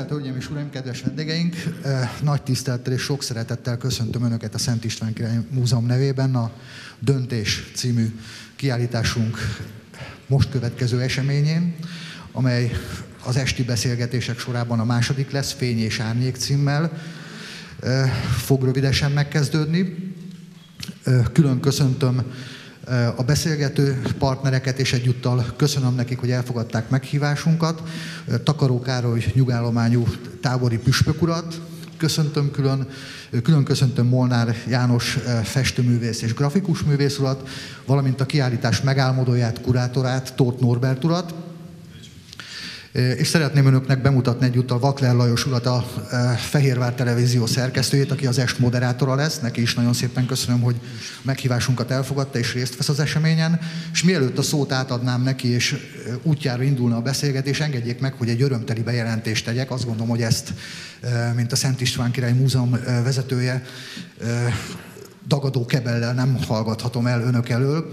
Tisztelt Hölgyeim és Uraim, kedves vendégeink! Nagy tisztelettel és sok szeretettel köszöntöm Önöket a Szent István Király Múzeum nevében a Döntés című kiállításunk most következő eseményén, amely az esti beszélgetések sorában a második lesz, Fény és Árnyék címmel fog rövidesen megkezdődni. Külön köszöntöm a beszélgető partnereket, és egyúttal köszönöm nekik, hogy elfogadták meghívásunkat. Takaró Károly nyugállományú tábori püspök urat, köszöntöm külön, külön köszöntöm Molnár János festőművész és grafikus művész urat, valamint a kiállítás megálmodóját, kurátorát, Tóth Norbert urat, és szeretném önöknek bemutatni egyúttal Vakler Lajos urat, a Fehérvár Televízió szerkesztőjét, aki az est moderátora lesz. Neki is nagyon szépen köszönöm, hogy meghívásunkat elfogadta és részt vesz az eseményen. És mielőtt a szót átadnám neki, és útjára indulna a beszélgetés, engedjék meg, hogy egy örömteli bejelentést tegyek. Azt gondolom, hogy ezt, mint a Szent István Király Múzeum vezetője, dagadó kebellel nem hallgathatom el önök elől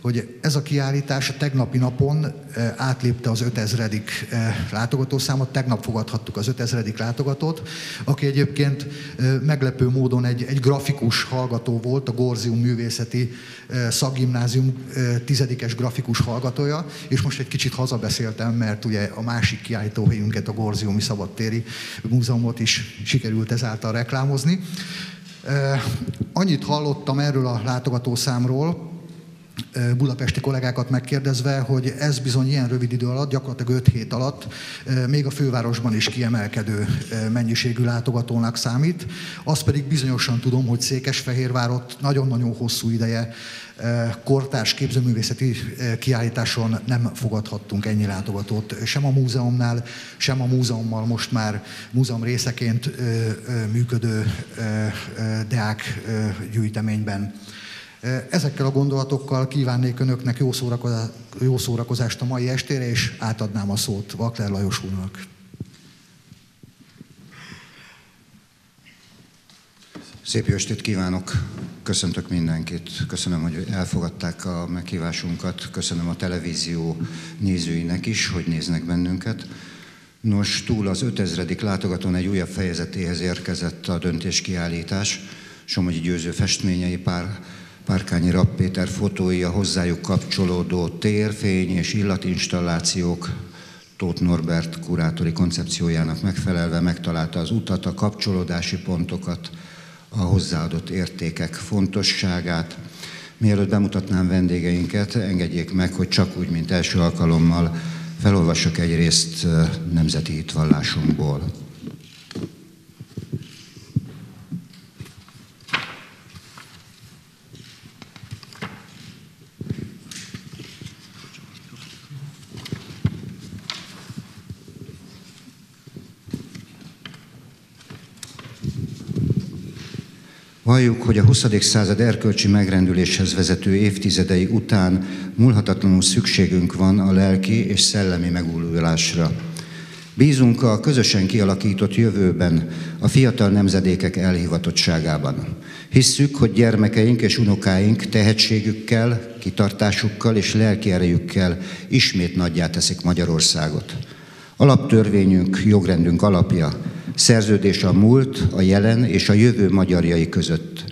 hogy ez a kiállítás a tegnapi napon eh, átlépte az 5000. Eh, látogatószámot, tegnap fogadhattuk az 5000. látogatót, aki egyébként eh, meglepő módon egy, egy grafikus hallgató volt, a Gorzium Művészeti Szakgimnázium tizedikes grafikus hallgatója, és most egy kicsit hazabeszéltem, mert ugye a másik kiállítóhelyünket, a Gorziumi Szabadtéri Múzeumot is sikerült ezáltal reklámozni. Annyit hallottam erről a látogatószámról, budapesti kollégákat megkérdezve, hogy ez bizony ilyen rövid idő alatt, gyakorlatilag 5 hét alatt még a fővárosban is kiemelkedő mennyiségű látogatónak számít. Azt pedig bizonyosan tudom, hogy Székesfehérvárot nagyon-nagyon hosszú ideje kortárs képzőművészeti kiállításon nem fogadhattunk ennyi látogatót, sem a múzeumnál, sem a múzeummal most már múzeum részeként működő Deák gyűjteményben. Ezekkel a gondolatokkal kívánnék önöknek jó, szórakozást, jó szórakozást a mai estére, és átadnám a szót Vakler Lajos úrnak. Szép jó estét kívánok! Köszöntök mindenkit. Köszönöm, hogy elfogadták a meghívásunkat. Köszönöm a televízió nézőinek is, hogy néznek bennünket. Nos, túl az 5000. látogatón egy újabb fejezetéhez érkezett a döntéskiállítás. Somogyi Győző festményei pár Párkányi Rapp fotói, a hozzájuk kapcsolódó térfény és illatinstallációk Tóth Norbert kurátori koncepciójának megfelelve megtalálta az utat, a kapcsolódási pontokat, a hozzáadott értékek fontosságát. Mielőtt bemutatnám vendégeinket, engedjék meg, hogy csak úgy, mint első alkalommal felolvasok egy részt nemzeti hitvallásunkból. Valljuk, hogy a 20. század erkölcsi megrendüléshez vezető évtizedei után múlhatatlanul szükségünk van a lelki és szellemi megújulásra. Bízunk a közösen kialakított jövőben, a fiatal nemzedékek elhivatottságában. Hisszük, hogy gyermekeink és unokáink tehetségükkel, kitartásukkal és lelki erejükkel ismét nagyjá teszik Magyarországot. Alaptörvényünk, jogrendünk alapja, szerződés a múlt, a jelen és a jövő magyarjai között.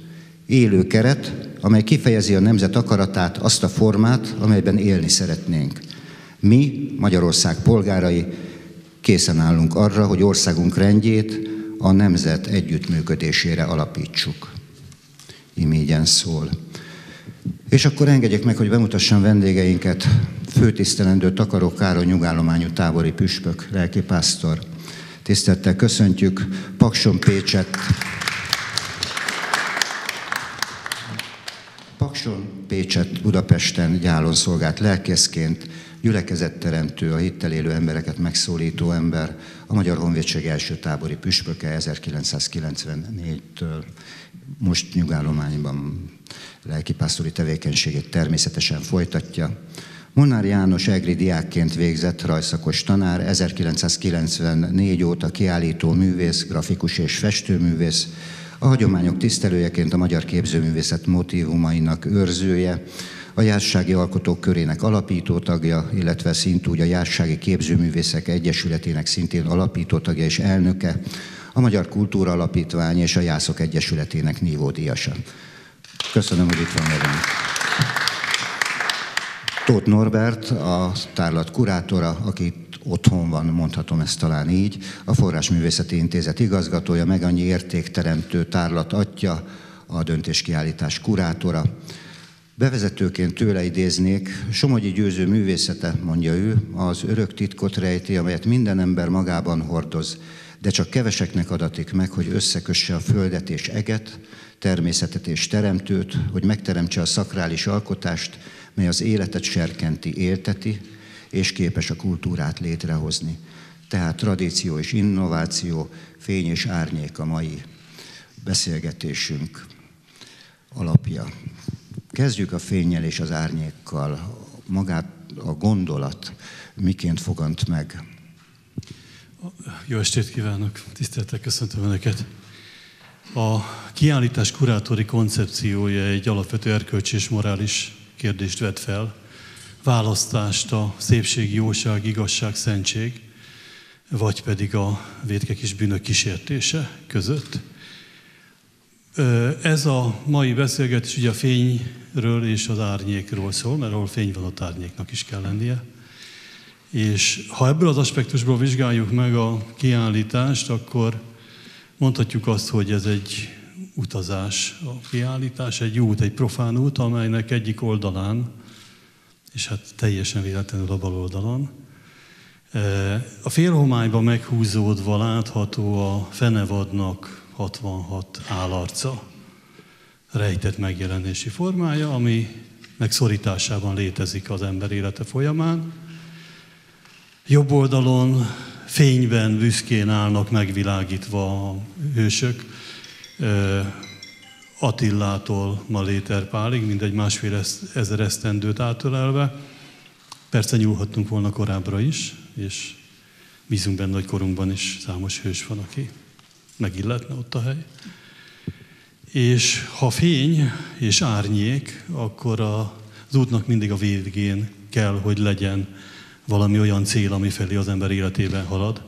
Élő keret, amely kifejezi a nemzet akaratát, azt a formát, amelyben élni szeretnénk. Mi, Magyarország polgárai, készen állunk arra, hogy országunk rendjét a nemzet együttműködésére alapítsuk. Imégyen szól. És akkor engedjék meg, hogy bemutassam vendégeinket, főtisztelendő Takaró Károly nyugállományú tábori püspök, lelkipásztor, Tisztettel köszöntjük Pakson Pécset. Pakson Pécset Budapesten gyálon szolgált lelkészként, gyülekezetteremtő, a hittel élő embereket megszólító ember, a Magyar Honvédség első tábori püspöke 1994-től, most nyugállományban lelkipásztori tevékenységét természetesen folytatja. Molnár János egri diákként végzett rajszakos tanár, 1994 óta kiállító művész, grafikus és festőművész, a hagyományok tisztelőjeként a magyar képzőművészet motívumainak őrzője, a Jássági Alkotók Körének alapító tagja, illetve szintúgy a Jássági Képzőművészek Egyesületének szintén alapító tagja és elnöke, a Magyar Kultúra Alapítvány és a Jászok Egyesületének nívódíjasa. Köszönöm, hogy itt van velünk. Tóth Norbert, a tárlat kurátora, aki otthon van, mondhatom ezt talán így, a Forrásművészeti Intézet igazgatója, meg annyi értékteremtő tárlat atya, a döntéskiállítás kurátora. Bevezetőként tőle idéznék, Somogyi győző művészete, mondja ő, az örök titkot rejti, amelyet minden ember magában hordoz, de csak keveseknek adatik meg, hogy összekösse a földet és eget, természetet és teremtőt, hogy megteremtse a szakrális alkotást, mely az életet serkenti, élteti, és képes a kultúrát létrehozni. Tehát tradíció és innováció, fény és árnyék a mai beszélgetésünk alapja. Kezdjük a fényel és az árnyékkal. Magát a gondolat miként fogant meg? Jó estét kívánok, tiszteltek, köszöntöm Önöket. A kiállítás kurátori koncepciója egy alapvető erkölcsi és morális kérdést vet fel. Választást a szépség, jóság, igazság, szentség, vagy pedig a vétkek és bűnök kísértése között. Ez a mai beszélgetés ugye a fényről és az árnyékról szól, mert ahol fény van, ott árnyéknak is kell lennie. És ha ebből az aspektusból vizsgáljuk meg a kiállítást, akkor mondhatjuk azt, hogy ez egy utazás, a kiállítás, egy út, egy profán út, amelynek egyik oldalán, és hát teljesen véletlenül a bal oldalon, a félhomályban meghúzódva látható a fenevadnak 66 állarca rejtett megjelenési formája, ami megszorításában létezik az ember élete folyamán. Jobb oldalon fényben, büszkén állnak megvilágítva a hősök, Attillától Maléter Pálig, mindegy másfél ezer esztendőt átölelve. Persze nyúlhattunk volna korábbra is, és bízunk benne, hogy korunkban is számos hős van, aki megilletne ott a hely. És ha fény és árnyék, akkor az útnak mindig a végén kell, hogy legyen valami olyan cél, ami felé az ember életében halad.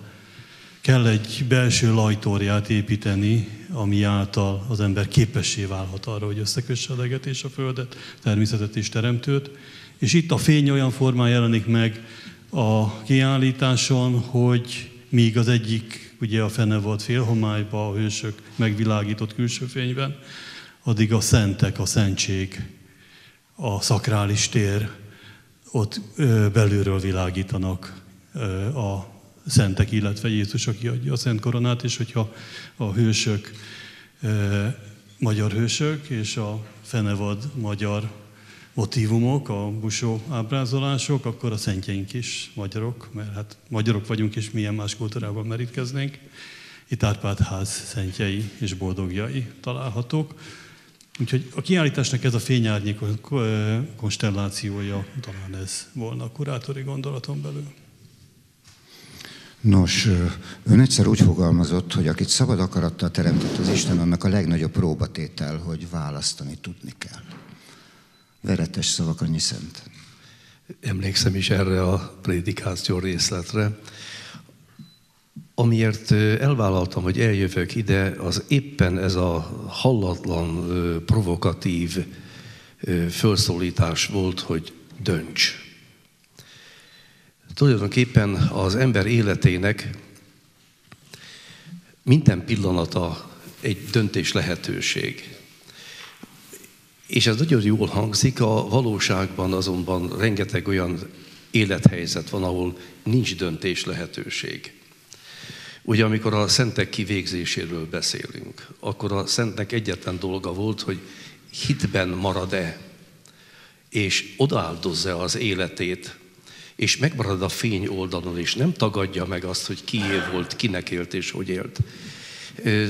Kell egy belső lajtorját építeni, ami által az ember képessé válhat arra, hogy összekösse a leget és a földet, természetet és teremtőt. És itt a fény olyan formán jelenik meg a kiállításon, hogy míg az egyik, ugye a fene volt félhomályba, a hősök megvilágított külső fényben, addig a szentek, a szentség, a szakrális tér, ott belülről világítanak a szentek, illetve Jézus, aki adja a szent koronát, és hogyha a hősök, magyar hősök, és a fenevad magyar motivumok, a busó ábrázolások, akkor a szentjeink is magyarok, mert hát magyarok vagyunk, és milyen más kultúrában merítkeznénk. Itt Árpád ház szentjei és boldogjai találhatók. Úgyhogy a kiállításnak ez a fényárnyék konstellációja, talán ez volna a kurátori gondolaton belül. Nos, ön egyszer úgy fogalmazott, hogy akit szabad akarattal teremtett az Isten, annak a legnagyobb próbatétel, hogy választani tudni kell. Veretes szavak annyi szent. Emlékszem is erre a prédikáció részletre. Amiért elvállaltam, hogy eljövök ide, az éppen ez a hallatlan, provokatív felszólítás volt, hogy dönts. Tulajdonképpen az ember életének minden pillanata egy döntés lehetőség. És ez nagyon jól hangzik, a valóságban azonban rengeteg olyan élethelyzet van, ahol nincs döntés lehetőség. Ugye amikor a szentek kivégzéséről beszélünk, akkor a szentnek egyetlen dolga volt, hogy hitben marad-e, és odaáldozza az életét, és megmarad a fény oldalon, és nem tagadja meg azt, hogy kié volt, kinek élt és hogy élt.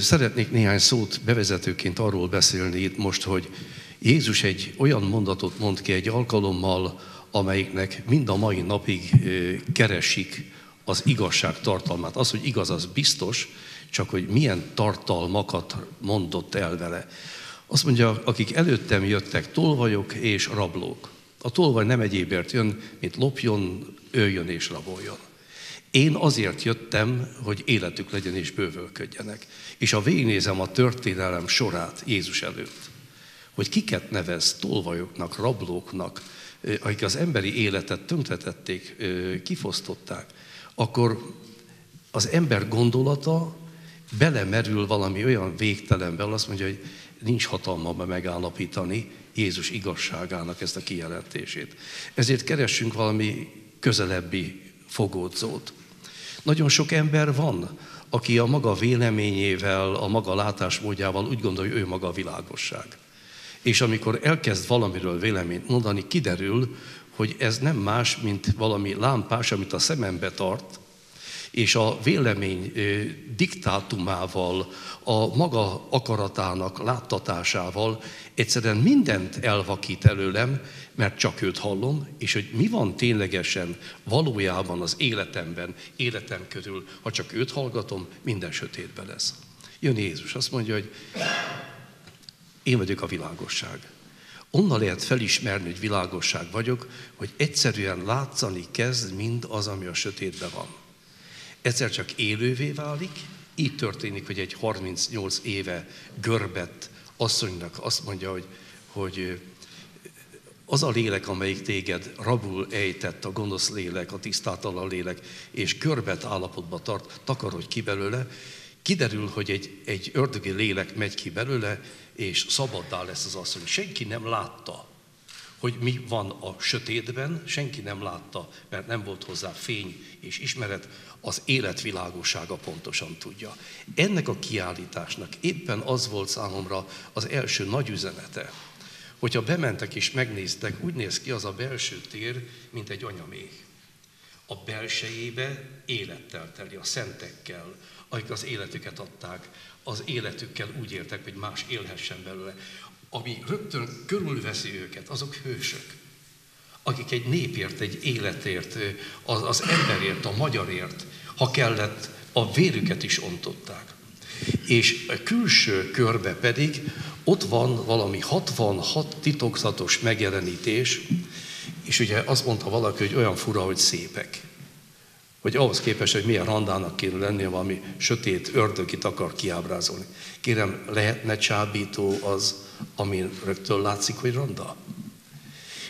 Szeretnék néhány szót bevezetőként arról beszélni itt most, hogy Jézus egy olyan mondatot mond ki egy alkalommal, amelyiknek mind a mai napig keresik az igazság tartalmát. Az, hogy igaz, az biztos, csak hogy milyen tartalmakat mondott el vele. Azt mondja, akik előttem jöttek, tolvajok és rablók. A tolvaj nem egyébért jön, mint lopjon, öljön és raboljon. Én azért jöttem, hogy életük legyen és bővölködjenek. És ha végignézem a történelem sorát Jézus előtt, hogy kiket nevez tolvajoknak, rablóknak, akik az emberi életet tönkretették, kifosztották, akkor az ember gondolata belemerül valami olyan végtelenbe, azt mondja, hogy nincs hatalma megállapítani Jézus igazságának ezt a kijelentését. Ezért keressünk valami közelebbi fogódzót. Nagyon sok ember van, aki a maga véleményével, a maga látásmódjával úgy gondolja, hogy ő maga a világosság. És amikor elkezd valamiről véleményt mondani, kiderül, hogy ez nem más, mint valami lámpás, amit a szemembe tart, és a vélemény diktátumával, a maga akaratának láttatásával egyszerűen mindent elvakít előlem, mert csak őt hallom, és hogy mi van ténylegesen valójában az életemben, életem körül, ha csak őt hallgatom, minden sötétbe lesz. Jön Jézus, azt mondja, hogy én vagyok a világosság. Onnan lehet felismerni, hogy világosság vagyok, hogy egyszerűen látszani kezd mind az, ami a sötétben van. Egyszer csak élővé válik, így történik, hogy egy 38 éve görbet asszonynak azt mondja, hogy, hogy az a lélek, amelyik téged rabul ejtett, a gonosz lélek, a tisztátalan lélek, és görbet állapotba tart, takarodj ki belőle, kiderül, hogy egy, egy ördögi lélek megy ki belőle, és szabaddá lesz az asszony. Senki nem látta, hogy mi van a sötétben, senki nem látta, mert nem volt hozzá fény és ismeret, az életvilágossága pontosan tudja. Ennek a kiállításnak éppen az volt számomra az első nagy üzenete, hogyha bementek és megnéztek, úgy néz ki az a belső tér, mint egy anyaméh. A belsejébe élettel teli, a szentekkel, akik az életüket adták, az életükkel úgy értek, hogy más élhessen belőle. Ami rögtön körülveszi őket, azok hősök, akik egy népért, egy életért, az, az emberért, a magyarért, ha kellett, a vérüket is ontották. És a külső körbe pedig ott van valami 66 titokzatos megjelenítés, és ugye azt mondta valaki, hogy olyan fura, hogy szépek. Hogy ahhoz képest, hogy milyen randának kéne lennie, valami sötét ördögit akar kiábrázolni. Kérem, lehetne csábító az, amin rögtön látszik, hogy randa?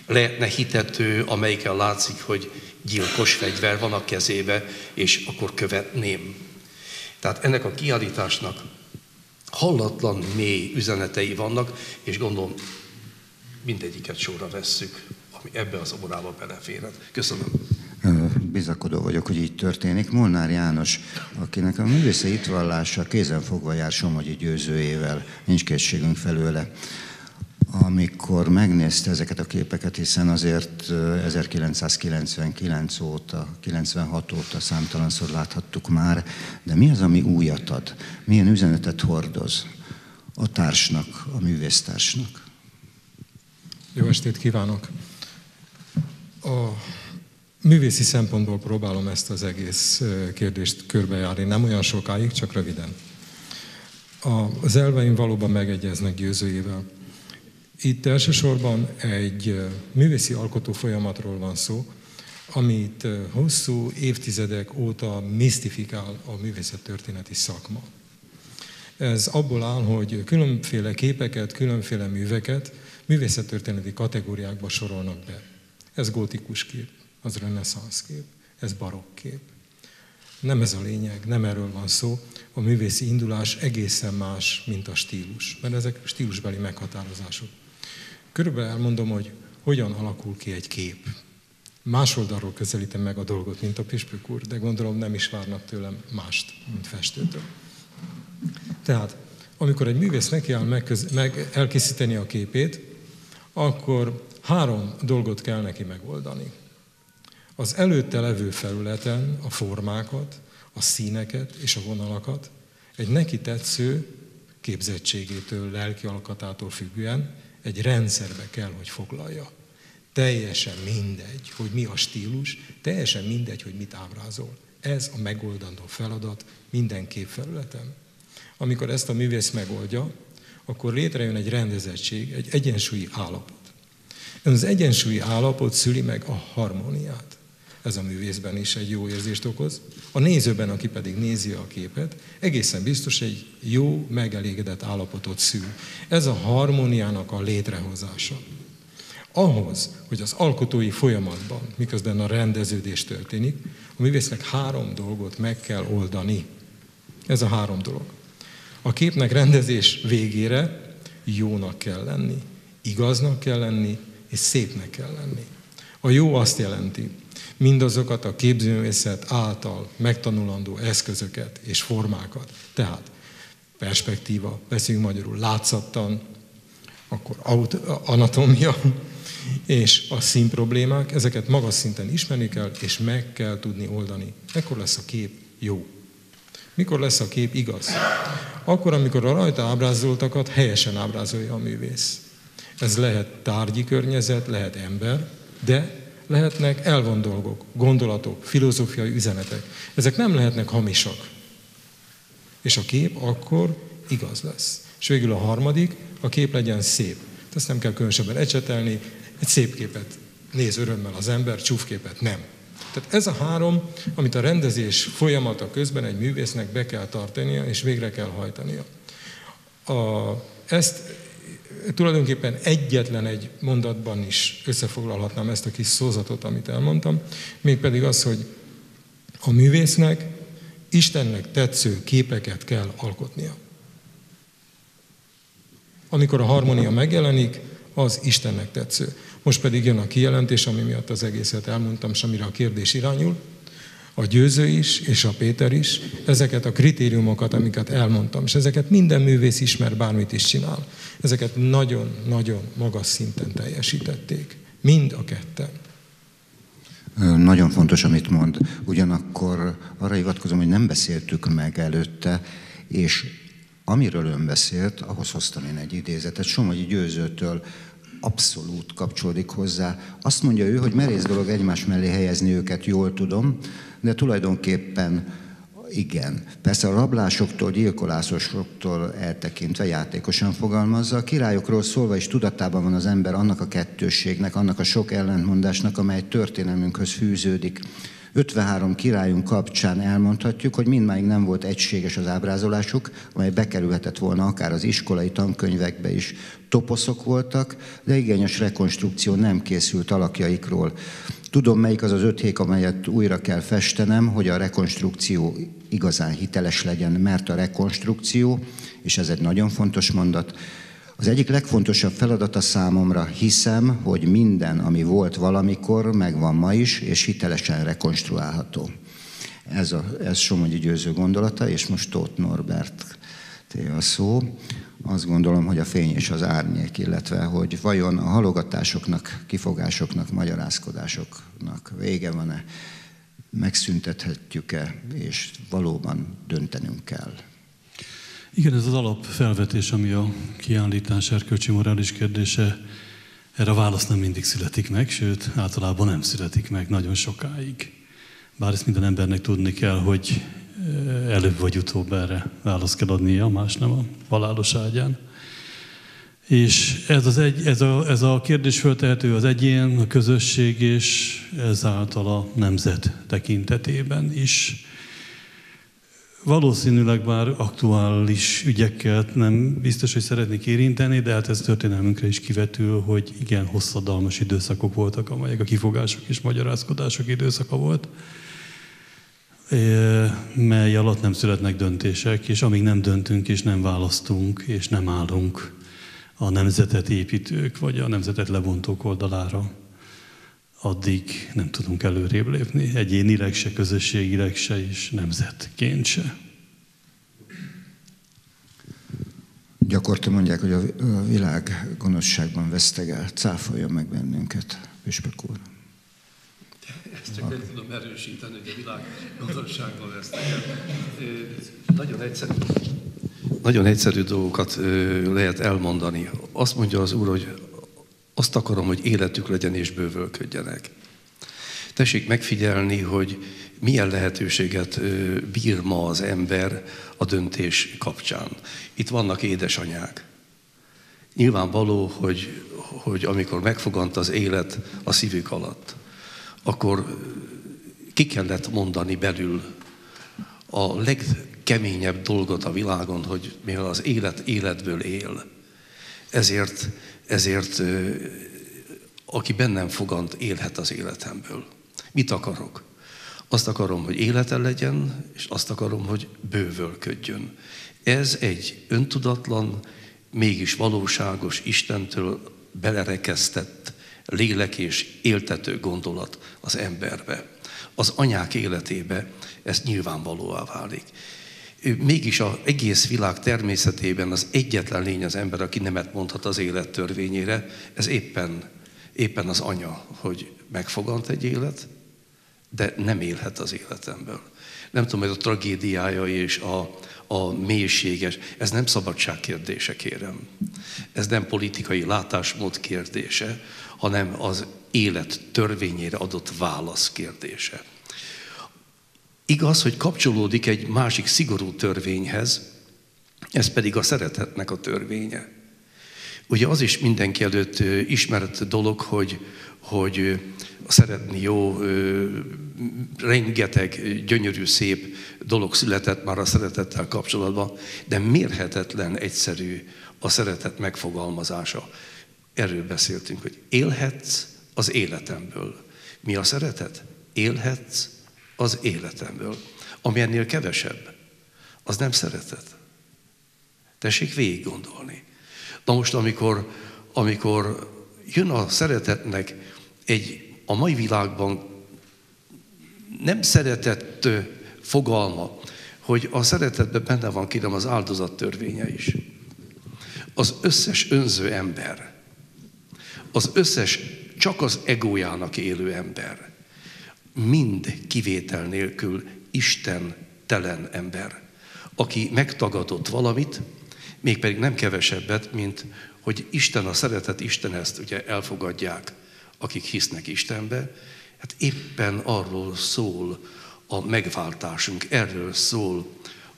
Lehetne hitető, amelyikkel látszik, hogy gyilkos fegyver van a kezébe, és akkor követném. Tehát ennek a kiállításnak hallatlan mély üzenetei vannak, és gondolom mindegyiket sorra vesszük, ami ebbe az órába beleférhet. Köszönöm. Bizakodó vagyok, hogy így történik. Molnár János, akinek a művészeti itt kézen fogva jár Somogyi győzőjével, nincs készségünk felőle amikor megnézte ezeket a képeket, hiszen azért 1999 óta, 96 óta számtalanszor láthattuk már, de mi az, ami újat ad? Milyen üzenetet hordoz a társnak, a művésztársnak? Jó estét kívánok! A művészi szempontból próbálom ezt az egész kérdést körbejárni, nem olyan sokáig, csak röviden. Az elveim valóban megegyeznek győzőjével. Itt elsősorban egy művészi alkotó folyamatról van szó, amit hosszú évtizedek óta misztifikál a művészettörténeti szakma. Ez abból áll, hogy különféle képeket, különféle műveket művészettörténeti kategóriákba sorolnak be. Ez gótikus kép, az reneszánsz kép, ez barokk kép. Nem ez a lényeg, nem erről van szó. A művészi indulás egészen más, mint a stílus, mert ezek stílusbeli meghatározások. Körülbelül elmondom, hogy hogyan alakul ki egy kép. Más oldalról közelítem meg a dolgot, mint a Pispük úr, de gondolom nem is várnak tőlem mást, mint festőtől. Tehát, amikor egy művész neki áll megköz, meg elkészíteni a képét, akkor három dolgot kell neki megoldani. Az előtte levő felületen a formákat, a színeket és a vonalakat egy neki tetsző képzettségétől, lelki alkatától függően egy rendszerbe kell, hogy foglalja. Teljesen mindegy, hogy mi a stílus, teljesen mindegy, hogy mit ábrázol. Ez a megoldandó feladat minden képfelületen. Amikor ezt a művész megoldja, akkor létrejön egy rendezettség, egy egyensúlyi állapot. Az egyensúlyi állapot szüli meg a harmóniát. Ez a művészben is egy jó érzést okoz. A nézőben, aki pedig nézi a képet, egészen biztos egy jó, megelégedett állapotot szül. Ez a harmóniának a létrehozása. Ahhoz, hogy az alkotói folyamatban, miközben a rendeződés történik, a művésznek három dolgot meg kell oldani. Ez a három dolog. A képnek rendezés végére jónak kell lenni, igaznak kell lenni, és szépnek kell lenni. A jó azt jelenti, mindazokat a képzőművészet által megtanulandó eszközöket és formákat. Tehát perspektíva, beszéljünk magyarul, látszattan, akkor anatómia, és a szín problémák, ezeket magas szinten ismerni kell, és meg kell tudni oldani. Ekkor lesz a kép jó. Mikor lesz a kép igaz? Akkor, amikor a rajta ábrázoltakat helyesen ábrázolja a művész. Ez lehet tárgyi környezet, lehet ember, de lehetnek elvon dolgok, gondolatok, filozófiai üzenetek. Ezek nem lehetnek hamisak. És a kép akkor igaz lesz. És végül a harmadik, a kép legyen szép. Ezt nem kell különösebben ecsetelni, egy szép képet néz örömmel az ember, csúfképet nem. Tehát ez a három, amit a rendezés folyamata közben egy művésznek be kell tartania, és végre kell hajtania. A, ezt tulajdonképpen egyetlen egy mondatban is összefoglalhatnám ezt a kis szózatot, amit elmondtam, mégpedig az, hogy a művésznek Istennek tetsző képeket kell alkotnia. Amikor a harmónia megjelenik, az Istennek tetsző. Most pedig jön a kijelentés, ami miatt az egészet elmondtam, és amire a kérdés irányul. A győző is, és a Péter is, ezeket a kritériumokat, amiket elmondtam, és ezeket minden művész ismer, bármit is csinál, ezeket nagyon-nagyon magas szinten teljesítették. Mind a ketten. Nagyon fontos, amit mond. Ugyanakkor arra hivatkozom, hogy nem beszéltük meg előtte, és amiről ön beszélt, ahhoz hoztam én egy idézetet, Somogyi Győzőtől, abszolút kapcsolódik hozzá. Azt mondja ő, hogy merész dolog egymás mellé helyezni őket, jól tudom, de tulajdonképpen igen. Persze a rablásoktól, gyilkolászosoktól eltekintve játékosan fogalmazza, a királyokról szólva is tudatában van az ember annak a kettősségnek, annak a sok ellentmondásnak, amely történelmünkhöz fűződik. 53 királyunk kapcsán elmondhatjuk, hogy mindmáig nem volt egységes az ábrázolásuk, amely bekerülhetett volna akár az iskolai tankönyvekbe is. Toposzok voltak, de igényes rekonstrukció nem készült alakjaikról. Tudom, melyik az az öthék, amelyet újra kell festenem, hogy a rekonstrukció igazán hiteles legyen, mert a rekonstrukció, és ez egy nagyon fontos mondat, az egyik legfontosabb feladata számomra hiszem, hogy minden, ami volt valamikor, megvan ma is, és hitelesen rekonstruálható. Ez, a, ez Somogyi Győző gondolata, és most Tóth Norbert a szó. Azt gondolom, hogy a fény és az árnyék, illetve hogy vajon a halogatásoknak, kifogásoknak, magyarázkodásoknak vége van-e, megszüntethetjük-e, és valóban döntenünk kell. Igen, ez az alapfelvetés, ami a kiállítás erkölcsi morális kérdése, erre a válasz nem mindig születik meg, sőt, általában nem születik meg nagyon sokáig. Bár ezt minden embernek tudni kell, hogy eh, előbb vagy utóbb erre választ kell adnia, más nem a halálos ágyán. És ez, az egy, ez, a, ez a kérdés föltehető az egyén, a közösség és ezáltal a nemzet tekintetében is valószínűleg már aktuális ügyekkel nem biztos, hogy szeretnék érinteni, de hát ez történelmünkre is kivetül, hogy igen, hosszadalmas időszakok voltak, amelyek a kifogások és magyarázkodások időszaka volt, mely alatt nem születnek döntések, és amíg nem döntünk és nem választunk és nem állunk a nemzetet építők vagy a nemzetet lebontók oldalára, addig nem tudunk előrébb lépni, egyénileg se, közösségileg se, és nemzetként se. Gyakorta mondják, hogy a világ gonoszságban vesztegel, cáfolja meg bennünket, Püspök úr. Ezt csak egy tudom erősíteni, hogy a világ gonoszságban vesztegel. Nagyon egyszerű, nagyon egyszerű dolgokat lehet elmondani. Azt mondja az Úr, hogy azt akarom, hogy életük legyen és bővölködjenek. Tessék megfigyelni, hogy milyen lehetőséget bír ma az ember a döntés kapcsán. Itt vannak édesanyák. Nyilvánvaló, hogy, hogy amikor megfogant az élet a szívük alatt, akkor ki kellett mondani belül a legkeményebb dolgot a világon, hogy mivel az élet életből él, ezért, ezért aki bennem fogant, élhet az életemből. Mit akarok? Azt akarom, hogy élete legyen, és azt akarom, hogy bővölködjön. Ez egy öntudatlan, mégis valóságos, Istentől belerekesztett lélek és éltető gondolat az emberbe. Az anyák életébe ez nyilvánvalóvá válik. Mégis az egész világ természetében az egyetlen lény az ember, aki nemet mondhat az élet törvényére, ez éppen, éppen az anya, hogy megfogant egy élet, de nem élhet az életemből. Nem tudom, hogy a tragédiája és a, a mélységes, ez nem szabadság kérdése, kérem. Ez nem politikai látásmód kérdése, hanem az élet törvényére adott válasz kérdése. Igaz, hogy kapcsolódik egy másik szigorú törvényhez, ez pedig a szeretetnek a törvénye. Ugye az is mindenki előtt ismert dolog, hogy, hogy szeretni jó, rengeteg gyönyörű, szép dolog született már a szeretettel kapcsolatban, de mérhetetlen egyszerű a szeretet megfogalmazása. Erről beszéltünk, hogy élhetsz az életemből. Mi a szeretet? Élhetsz az életemből. Ami ennél kevesebb, az nem szeretet. Tessék végig gondolni. Na most, amikor, amikor jön a szeretetnek egy a mai világban nem szeretett fogalma, hogy a szeretetben benne van kérem az áldozat törvénye is. Az összes önző ember, az összes csak az egójának élő ember, mind kivétel nélkül Isten telen ember, aki megtagadott valamit, mégpedig nem kevesebbet, mint hogy Isten, a szeretet Isten ezt ugye elfogadják, akik hisznek Istenbe, hát éppen arról szól a megváltásunk, erről szól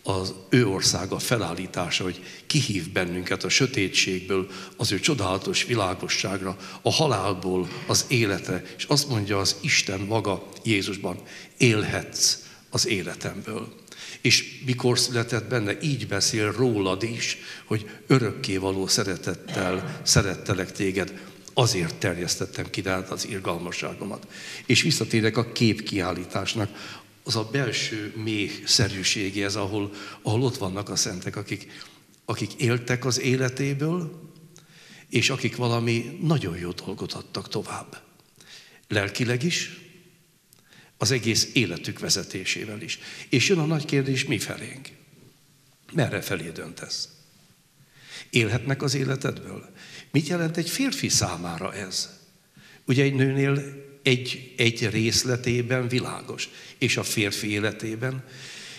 az ő országa felállítása, hogy kihív bennünket a sötétségből, az ő csodálatos világosságra, a halálból az életre, és azt mondja az Isten maga Jézusban, élhetsz az életemből. És mikor született benne, így beszél rólad is, hogy örökké való szeretettel szerettelek téged, azért terjesztettem ki rád az irgalmasságomat. És visszatérek a képkiállításnak, az a belső mély szerűségéhez, ahol, ahol ott vannak a szentek, akik, akik éltek az életéből, és akik valami nagyon jó dolgot adtak tovább. Lelkileg is, az egész életük vezetésével is. És jön a nagy kérdés, mi felénk? Merre felé döntesz? Élhetnek az életedből? Mit jelent egy férfi számára ez? Ugye egy nőnél egy, egy részletében világos, és a férfi életében.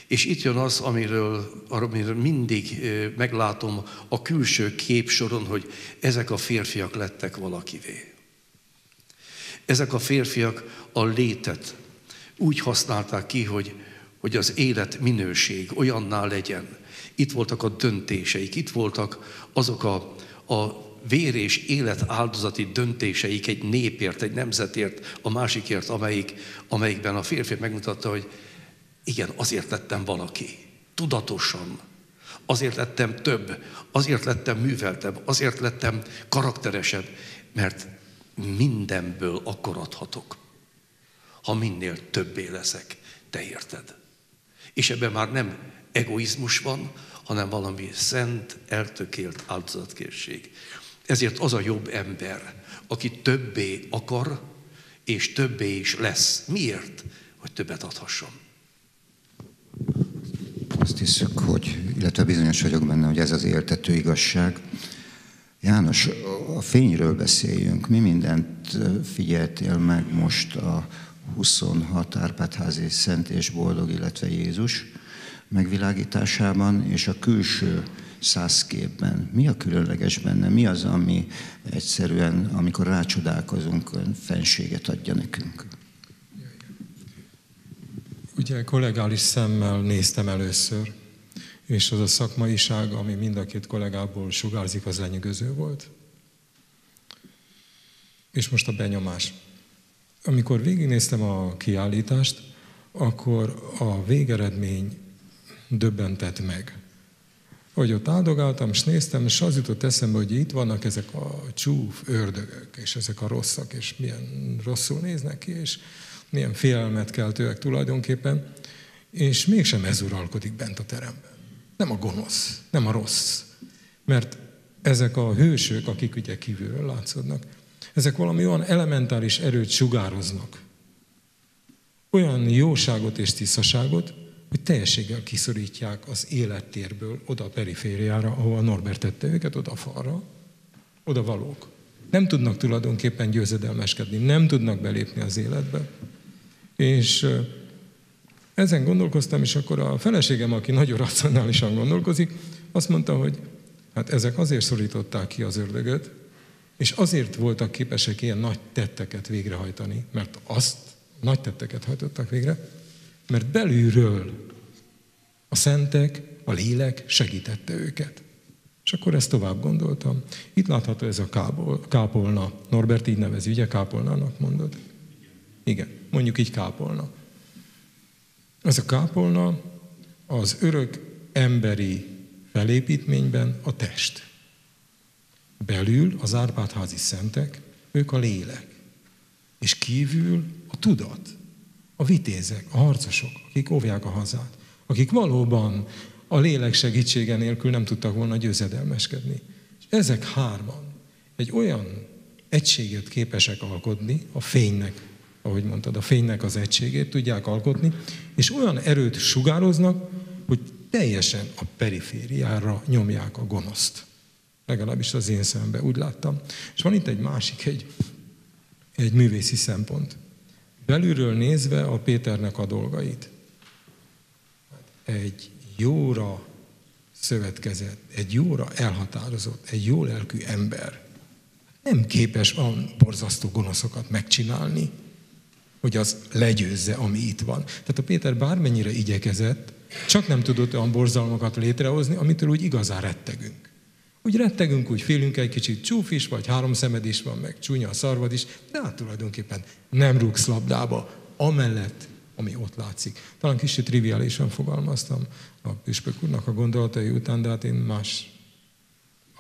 És itt jön az, amiről, amiről mindig meglátom a külső képsoron, hogy ezek a férfiak lettek valakivé. Ezek a férfiak a létet úgy használták ki, hogy, hogy az élet minőség olyanná legyen. Itt voltak a döntéseik, itt voltak azok a, a vér és élet áldozati döntéseik egy népért, egy nemzetért, a másikért, amelyik, amelyikben a férfi megmutatta, hogy igen, azért lettem valaki. Tudatosan. Azért lettem több, azért lettem műveltebb, azért lettem karakteresebb, mert mindenből akkor adhatok, ha minél többé leszek, te érted. És ebben már nem egoizmus van, hanem valami szent, eltökélt áldozatkészség. Ezért az a jobb ember, aki többé akar, és többé is lesz. Miért? Hogy többet adhasson. Azt hiszük, hogy, illetve bizonyos vagyok benne, hogy ez az éltető igazság. János, a fényről beszéljünk. Mi mindent figyeltél meg most a 26 Árpádházi Szent és Boldog, illetve Jézus megvilágításában, és a külső száz képben. Mi a különleges benne? Mi az, ami egyszerűen, amikor rácsodálkozunk, fenséget adja nekünk? Ugye kollégális szemmel néztem először, és az a szakmaiság, ami mind a két kollégából sugárzik, az lenyűgöző volt. És most a benyomás. Amikor végignéztem a kiállítást, akkor a végeredmény döbbentett meg. Hogy ott áldogáltam, és néztem, és az jutott eszembe, hogy itt vannak ezek a csúf ördögök, és ezek a rosszak, és milyen rosszul néznek ki, és milyen félelmet keltőek tulajdonképpen, és mégsem ez uralkodik bent a teremben. Nem a gonosz, nem a rossz. Mert ezek a hősök, akik ugye kívülről látszódnak, ezek valami olyan elementáris erőt sugároznak. Olyan jóságot és tisztaságot, hogy teljességgel kiszorítják az élettérből oda a perifériára, ahol Norbert tette őket, oda a falra, oda valók. Nem tudnak tulajdonképpen győzedelmeskedni, nem tudnak belépni az életbe. És ezen gondolkoztam, és akkor a feleségem, aki nagyon racionálisan gondolkozik, azt mondta, hogy hát ezek azért szorították ki az ördögöt, és azért voltak képesek ilyen nagy tetteket végrehajtani, mert azt nagy tetteket hajtottak végre, mert belülről a szentek, a lélek segítette őket. És akkor ezt tovább gondoltam. Itt látható ez a kápol, kápolna. Norbert így nevezi, ugye kápolnának mondod? Igen, mondjuk így kápolna. Ez a kápolna az örök emberi felépítményben a test. Belül az Árpádházi szentek, ők a lélek. És kívül a tudat, a vitézek, a harcosok, akik óvják a hazát, akik valóban a lélek segítsége nélkül nem tudtak volna győzedelmeskedni. És ezek hárman egy olyan egységet képesek alkotni, a fénynek ahogy mondtad, a fénynek az egységét tudják alkotni, és olyan erőt sugároznak, hogy teljesen a perifériára nyomják a gonoszt. Legalábbis az én szemembe úgy láttam. És van itt egy másik, egy, egy művészi szempont. Belülről nézve a Péternek a dolgait. Egy jóra szövetkezett, egy jóra elhatározott, egy jó lelkű ember nem képes a borzasztó gonoszokat megcsinálni, hogy az legyőzze, ami itt van. Tehát a Péter bármennyire igyekezett, csak nem tudott olyan borzalmakat létrehozni, amitől úgy igazán rettegünk. Úgy rettegünk, úgy félünk egy kicsit csúf is, vagy három szemed is van, meg csúnya a szarvad is, de hát tulajdonképpen nem rúgsz labdába, amellett, ami ott látszik. Talán kicsit triviálisan fogalmaztam a püspök úrnak a gondolatai után, de hát én más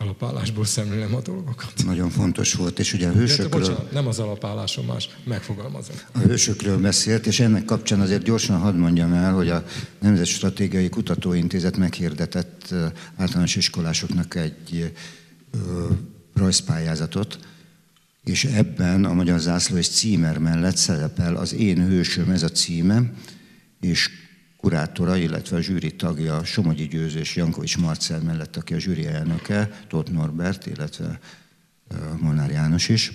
alapállásból szemlélem a dolgokat. Nagyon fontos volt, és ugye a hősökről... De, bocsánat, nem az alapállásom más, megfogalmazom. A hősökről beszélt, és ennek kapcsán azért gyorsan hadd mondjam el, hogy a Nemzet Stratégiai Kutatóintézet meghirdetett általános iskolásoknak egy rajzpályázatot, és ebben a Magyar Zászló és címer mellett szerepel az Én hősöm, ez a címe, és kurátora, illetve a zsűri tagja Somogyi Győző és Jankovics Marcel mellett, aki a zsűri elnöke, Tóth Norbert, illetve Molnár János is.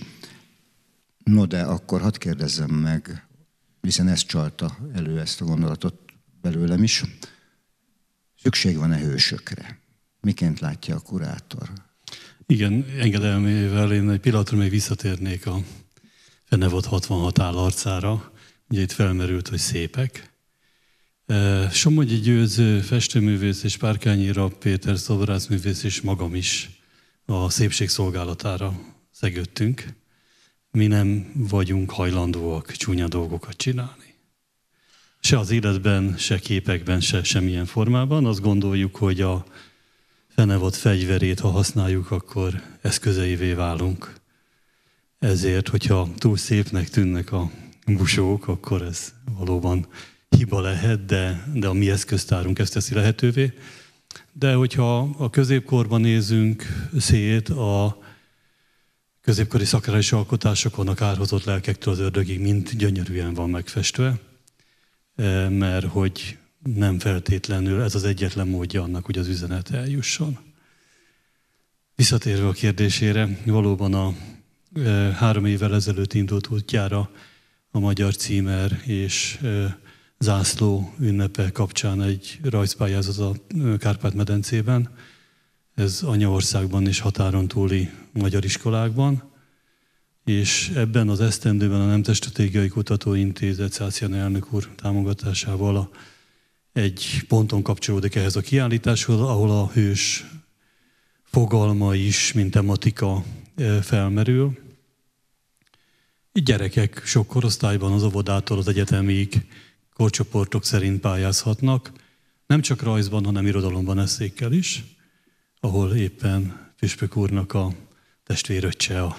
No de akkor hadd kérdezzem meg, hiszen ez csalta elő ezt a gondolatot belőlem is. Szükség van-e hősökre? Miként látja a kurátor? Igen, engedelmével én egy pillanatra még visszatérnék a Fenevot 66 áll arcára. Ugye itt felmerült, hogy szépek. Somogyi Győző festőművész és Párkányi Rab Péter szobrászművész és magam is a szépség szolgálatára szegődtünk. Mi nem vagyunk hajlandóak csúnya dolgokat csinálni. Se az életben, se képekben, se semmilyen formában. Azt gondoljuk, hogy a fenevott fegyverét, ha használjuk, akkor eszközeivé válunk. Ezért, hogyha túl szépnek tűnnek a busók, akkor ez valóban hiba lehet, de, de a mi eszköztárunk ezt teszi lehetővé. De hogyha a középkorban nézünk szét, a középkori szakrális alkotásokon a kárhozott lelkektől az ördögig mind gyönyörűen van megfestve, e, mert hogy nem feltétlenül ez az egyetlen módja annak, hogy az üzenet eljusson. Visszatérve a kérdésére, valóban a e, három évvel ezelőtt indult útjára a magyar címer és e, zászló ünnepe kapcsán egy rajzpályázat a Kárpát-medencében. Ez anyaországban és határon túli magyar iskolákban. És ebben az esztendőben a Stratégiai Kutatóintézet Szászján elnök úr támogatásával egy ponton kapcsolódik ehhez a kiállításhoz, ahol a hős fogalma is, mint tematika felmerül. Így gyerekek sok korosztályban az óvodától az egyetemig korcsoportok szerint pályázhatnak, nem csak rajzban, hanem irodalomban eszékkel is, ahol éppen Püspök úrnak a testvéröccse a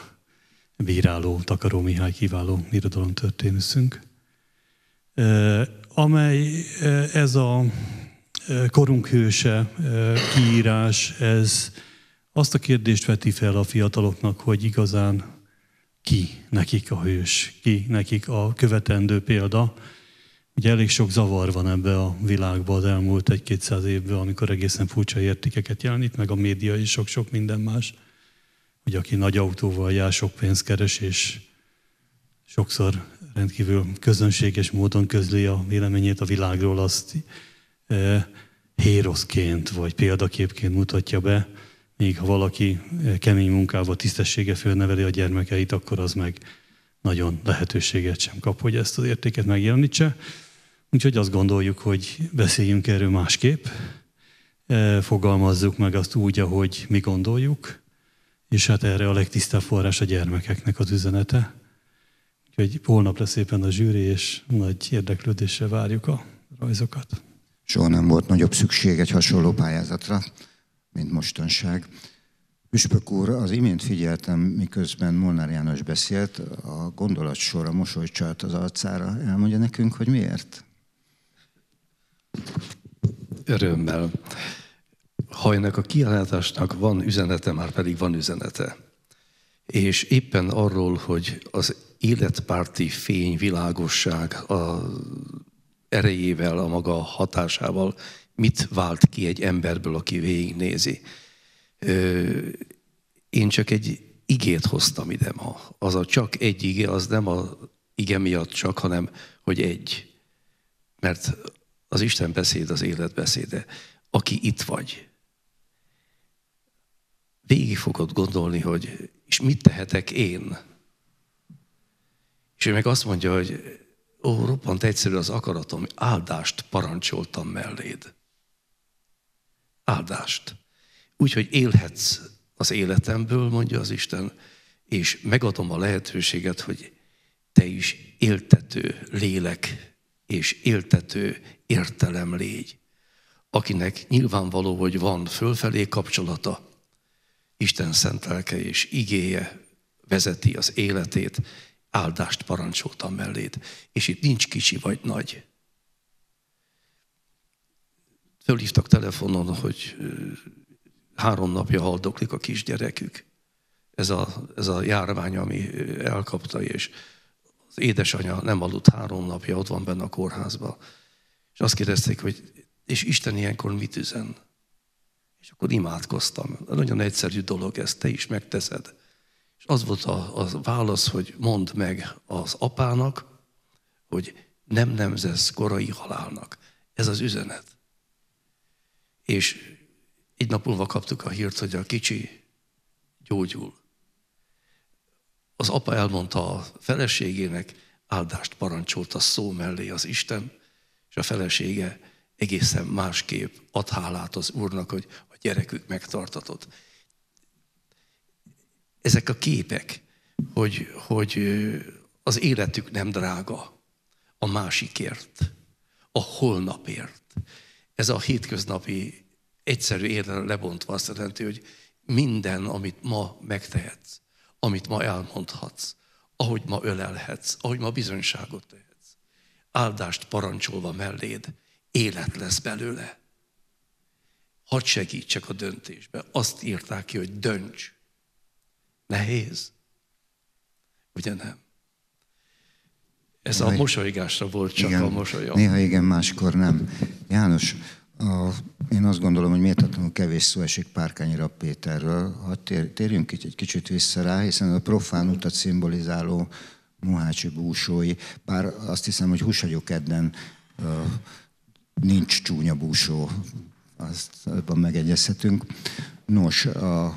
bíráló Takaró Mihály kiváló irodalomtörténészünk, amely ez a korunk hőse kiírás, ez azt a kérdést veti fel a fiataloknak, hogy igazán ki nekik a hős, ki nekik a követendő példa. Ugye elég sok zavar van ebbe a világba az elmúlt egy-kétszáz évben, amikor egészen furcsa értékeket jelenít, meg a média is sok-sok minden más. Hogy aki nagy autóval jár, sok pénzt keres, és sokszor rendkívül közönséges módon közli a véleményét a világról, azt e, héroszként vagy példaképként mutatja be, míg ha valaki eh, kemény munkával, tisztessége fölneveli a gyermekeit, akkor az meg nagyon lehetőséget sem kap, hogy ezt az értéket megjelenítse. Úgyhogy azt gondoljuk, hogy beszéljünk erről másképp, eh, fogalmazzuk meg azt úgy, ahogy mi gondoljuk, és hát erre a legtisztább forrás a gyermekeknek az üzenete. Úgyhogy holnap lesz éppen a zsűri, és nagy érdeklődéssel várjuk a rajzokat. Soha nem volt nagyobb szükség egy hasonló pályázatra mint mostanság. Püspök úr, az imént figyeltem, miközben Molnár János beszélt, a gondolatsor, a mosoly csalt az arcára. Elmondja nekünk, hogy miért? Örömmel. Ha ennek a kiállításnak van üzenete, már pedig van üzenete. És éppen arról, hogy az életpárti fény, világosság a erejével, a maga hatásával mit vált ki egy emberből, aki végignézi. Én csak egy igét hoztam ide ma. Az a csak egy ige, az nem a ige miatt csak, hanem hogy egy. Mert az Isten beszéd az élet beszéde. Aki itt vagy, végig fogod gondolni, hogy és mit tehetek én? És ő meg azt mondja, hogy ó, roppant egyszerű az akaratom, áldást parancsoltam melléd áldást. Úgyhogy élhetsz az életemből, mondja az Isten, és megadom a lehetőséget, hogy te is éltető lélek és éltető értelem légy, akinek nyilvánvaló, hogy van fölfelé kapcsolata, Isten szent lelke és igéje vezeti az életét, áldást parancsoltam melléd. És itt nincs kicsi vagy nagy. Fölhívtak telefonon, hogy három napja haldoklik a kisgyerekük. Ez a, ez a járvány, ami elkapta, és az édesanyja nem aludt három napja, ott van benne a kórházban. És azt kérdezték, hogy és Isten ilyenkor mit üzen? És akkor imádkoztam. Nagyon egyszerű dolog ez, te is megteszed. És az volt a, a válasz, hogy mondd meg az apának, hogy nem nemzesz korai halálnak. Ez az üzenet. És egy nap múlva kaptuk a hírt, hogy a kicsi gyógyul. Az apa elmondta a feleségének, áldást parancsolt a szó mellé az Isten, és a felesége egészen másképp ad hálát az Úrnak, hogy a gyerekük megtartatott. Ezek a képek, hogy, hogy az életük nem drága a másikért, a holnapért, ez a hétköznapi egyszerű érre lebontva azt jelenti, hogy minden, amit ma megtehetsz, amit ma elmondhatsz, ahogy ma ölelhetsz, ahogy ma bizonyságot tehetsz, áldást parancsolva melléd, élet lesz belőle. Hadd segítsek a döntésbe. Azt írták ki, hogy dönts. Nehéz. Ugye nem? Ez a mosolygásra volt csak igen, a mosolyom. Néha igen, máskor nem. János, a, én azt gondolom, hogy méltatlanul kevés szó esik Párkányira Péterről. Ha tér, térjünk egy kicsit vissza rá, hiszen a profán utat szimbolizáló Muhácsi búsói, bár azt hiszem, hogy húsagyok uh, nincs csúnya búsó, azt abban megegyezhetünk. Nos, a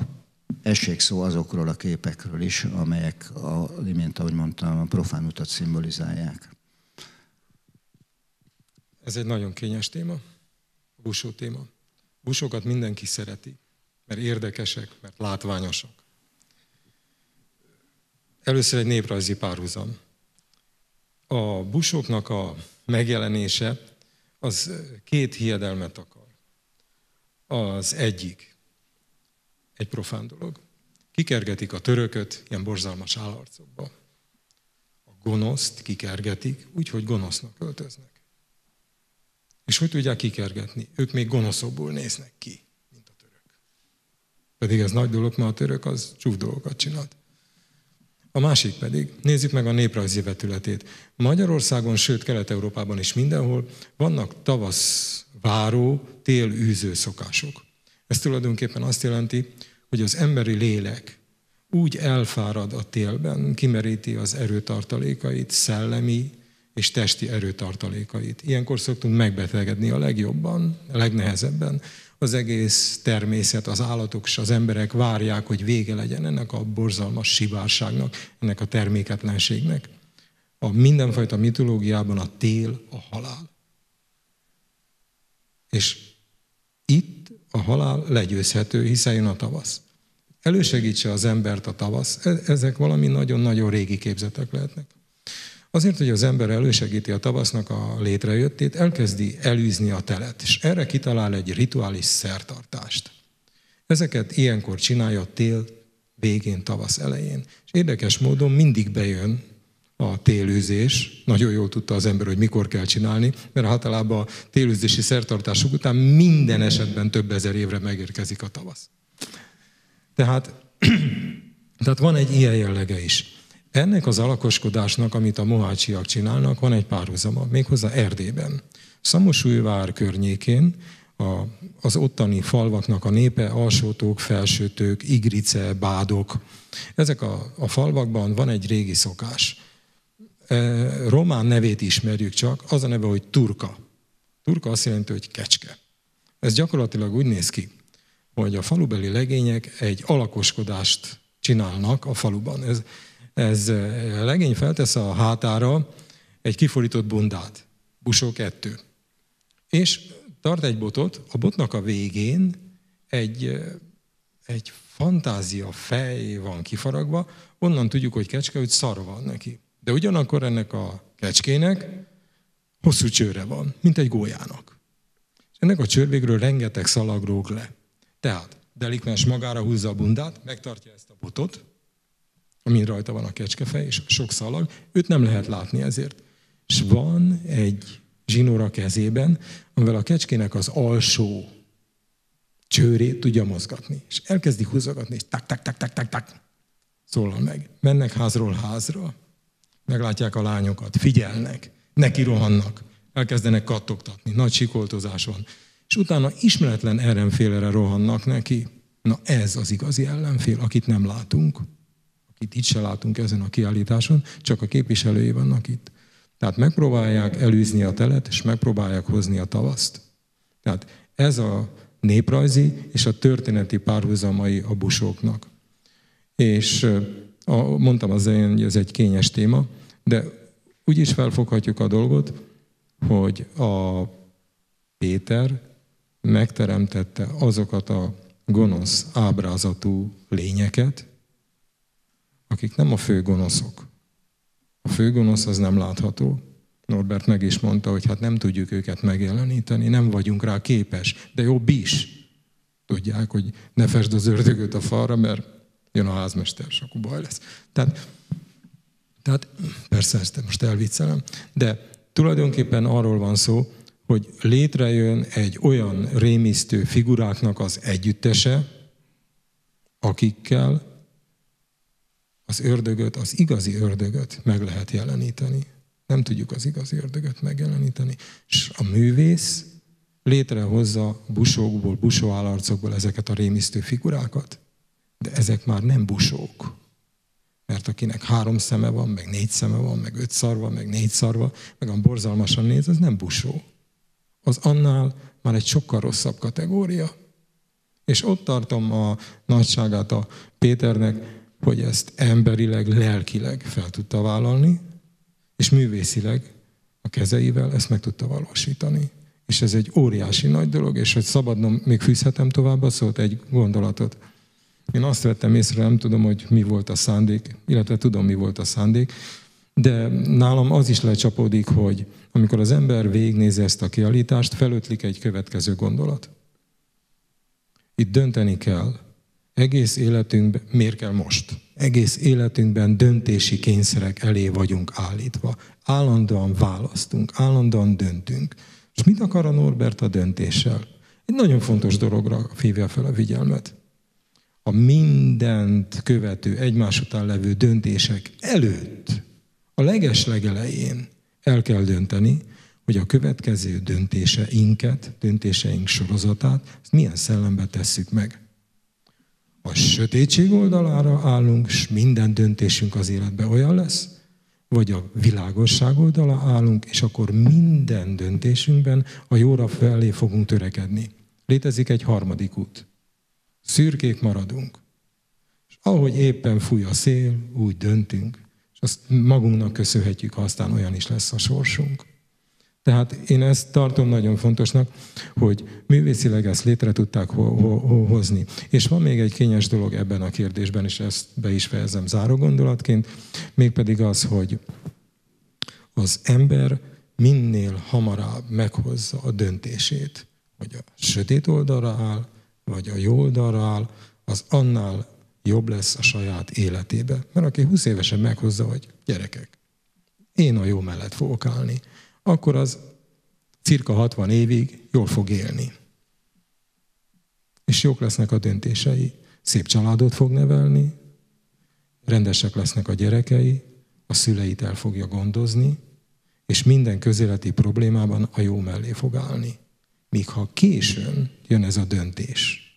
essék szó azokról a képekről is, amelyek, a, imént, ahogy mondtam, a profán utat szimbolizálják. Ez egy nagyon kényes téma. A busó téma. Busókat mindenki szereti, mert érdekesek, mert látványosak. Először egy néprajzi párhuzam. A busóknak a megjelenése az két hiedelmet akar. Az egyik, egy profán dolog. Kikergetik a törököt ilyen borzalmas állarcokba. A gonoszt kikergetik, úgyhogy gonosznak öltöznek. És hogy tudják kikergetni? Ők még gonoszobbul néznek ki, mint a török. Pedig ez nagy dolog, mert a török az csúf dolgokat csinált. A másik pedig, nézzük meg a néprajzi vetületét. Magyarországon, sőt Kelet-Európában is mindenhol vannak tavasz váró, tél űző szokások. Ez tulajdonképpen azt jelenti, hogy az emberi lélek úgy elfárad a télben, kimeríti az erőtartalékait, szellemi és testi erőtartalékait. Ilyenkor szoktunk megbetegedni a legjobban, a legnehezebben. Az egész természet, az állatok és az emberek várják, hogy vége legyen ennek a borzalmas sivárságnak, ennek a terméketlenségnek. A mindenfajta mitológiában a tél a halál. És itt a halál legyőzhető, hiszen jön a tavasz. Elősegítse az embert a tavasz, e- ezek valami nagyon-nagyon régi képzetek lehetnek. Azért, hogy az ember elősegíti a tavasznak a létrejöttét, elkezdi elűzni a telet, és erre kitalál egy rituális szertartást. Ezeket ilyenkor csinálja tél végén, tavasz elején. És érdekes módon mindig bejön a télőzés. Nagyon jól tudta az ember, hogy mikor kell csinálni, mert általában a télőzési szertartások után minden esetben több ezer évre megérkezik a tavasz. Tehát, tehát van egy ilyen jellege is. Ennek az alakoskodásnak, amit a mohácsiak csinálnak, van egy párhuzama, méghozzá Erdélyben. Szamosújvár környékén a, az ottani falvaknak a népe alsótók, felsőtők, igrice, bádok. Ezek a, a falvakban van egy régi szokás. E, román nevét ismerjük csak, az a neve, hogy turka. Turka azt jelenti, hogy kecske. Ez gyakorlatilag úgy néz ki, hogy a falubeli legények egy alakoskodást csinálnak a faluban. Ez, ez a legény feltesz a hátára egy kifordított bundát, busó kettő. És tart egy botot, a botnak a végén egy, egy fantázia fej van kifaragva, onnan tudjuk, hogy kecske, hogy szar van neki. De ugyanakkor ennek a kecskének hosszú csőre van, mint egy gólyának. És ennek a csőrvégről rengeteg szalag róg le. Tehát delikvens magára húzza a bundát, megtartja ezt a botot, amin rajta van a kecskefej, és sok szalag, őt nem lehet látni ezért. És van egy zsinóra kezében, amivel a kecskének az alsó csőrét tudja mozgatni. És elkezdi húzogatni, és tak, tak, tak, tak, tak, tak, szólal meg. Mennek házról házra, meglátják a lányokat, figyelnek, neki rohannak, elkezdenek kattogtatni, nagy sikoltozás van. És utána ismeretlen ellenfélere rohannak neki. Na ez az igazi ellenfél, akit nem látunk itt itt se látunk ezen a kiállításon, csak a képviselői vannak itt. Tehát megpróbálják elűzni a telet, és megpróbálják hozni a tavaszt. Tehát ez a néprajzi és a történeti párhuzamai a busóknak. És a, mondtam az elején, hogy ez egy kényes téma, de úgy is felfoghatjuk a dolgot, hogy a Péter megteremtette azokat a gonosz ábrázatú lényeket, akik nem a fő gonoszok. A fő gonosz az nem látható. Norbert meg is mondta, hogy hát nem tudjuk őket megjeleníteni, nem vagyunk rá képes, de jobb is. Tudják, hogy ne fesd az ördögöt a falra, mert jön a házmester, és akkor baj lesz. Tehát, tehát persze ezt most elviccelem, de tulajdonképpen arról van szó, hogy létrejön egy olyan rémisztő figuráknak az együttese, akikkel az ördögöt, az igazi ördögöt meg lehet jeleníteni. Nem tudjuk az igazi ördögöt megjeleníteni. És a művész létrehozza busókból, busóállarcokból ezeket a rémisztő figurákat. De ezek már nem busók. Mert akinek három szeme van, meg négy szeme van, meg öt szarva, meg négy szarva, meg a borzalmasan néz, az nem busó. Az annál már egy sokkal rosszabb kategória. És ott tartom a nagyságát a Péternek, hogy ezt emberileg, lelkileg fel tudta vállalni, és művészileg a kezeivel ezt meg tudta valósítani. És ez egy óriási nagy dolog, és hogy szabadnom, még fűzhetem tovább a szót, egy gondolatot. Én azt vettem észre, nem tudom, hogy mi volt a szándék, illetve tudom, mi volt a szándék, de nálam az is lecsapódik, hogy amikor az ember végignézi ezt a kiállítást, felötlik egy következő gondolat. Itt dönteni kell. Egész életünkben, miért kell most? Egész életünkben döntési kényszerek elé vagyunk állítva. Állandóan választunk, állandóan döntünk. És mit akar a Norbert a döntéssel? Egy nagyon fontos dologra hívja fel a figyelmet. A mindent követő, egymás után levő döntések előtt, a leges legelején el kell dönteni, hogy a következő döntéseinket, döntéseink sorozatát, ezt milyen szellembe tesszük meg. A sötétség oldalára állunk, és minden döntésünk az életben olyan lesz, vagy a világosság oldala állunk, és akkor minden döntésünkben a jóra felé fogunk törekedni. Létezik egy harmadik út. Szürkék maradunk. És ahogy éppen fúj a szél, úgy döntünk. És azt magunknak köszönhetjük, ha aztán olyan is lesz a sorsunk. Tehát én ezt tartom nagyon fontosnak, hogy művészileg ezt létre tudták ho- ho- hozni. És van még egy kényes dolog ebben a kérdésben, és ezt be is fejezem záró gondolatként, mégpedig az, hogy az ember minél hamarabb meghozza a döntését, hogy a sötét oldalra áll, vagy a jó oldalra áll, az annál jobb lesz a saját életébe. Mert aki 20 évesen meghozza, hogy gyerekek, én a jó mellett fogok állni, akkor az cirka 60 évig jól fog élni. És jók lesznek a döntései. Szép családot fog nevelni, rendesek lesznek a gyerekei, a szüleit el fogja gondozni, és minden közéleti problémában a jó mellé fog állni. Míg ha későn jön ez a döntés,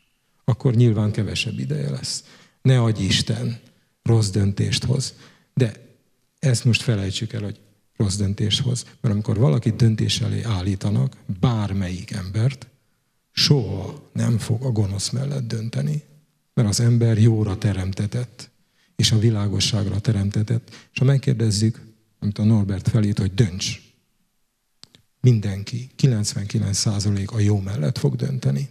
akkor nyilván kevesebb ideje lesz. Ne adj Isten, rossz döntést hoz. De ezt most felejtsük el, hogy rossz döntést hoz. Mert amikor valaki döntés elé állítanak, bármelyik embert, soha nem fog a gonosz mellett dönteni. Mert az ember jóra teremtetett, és a világosságra teremtetett. És ha megkérdezzük, amit a Norbert felét, hogy dönts, mindenki, 99% a jó mellett fog dönteni.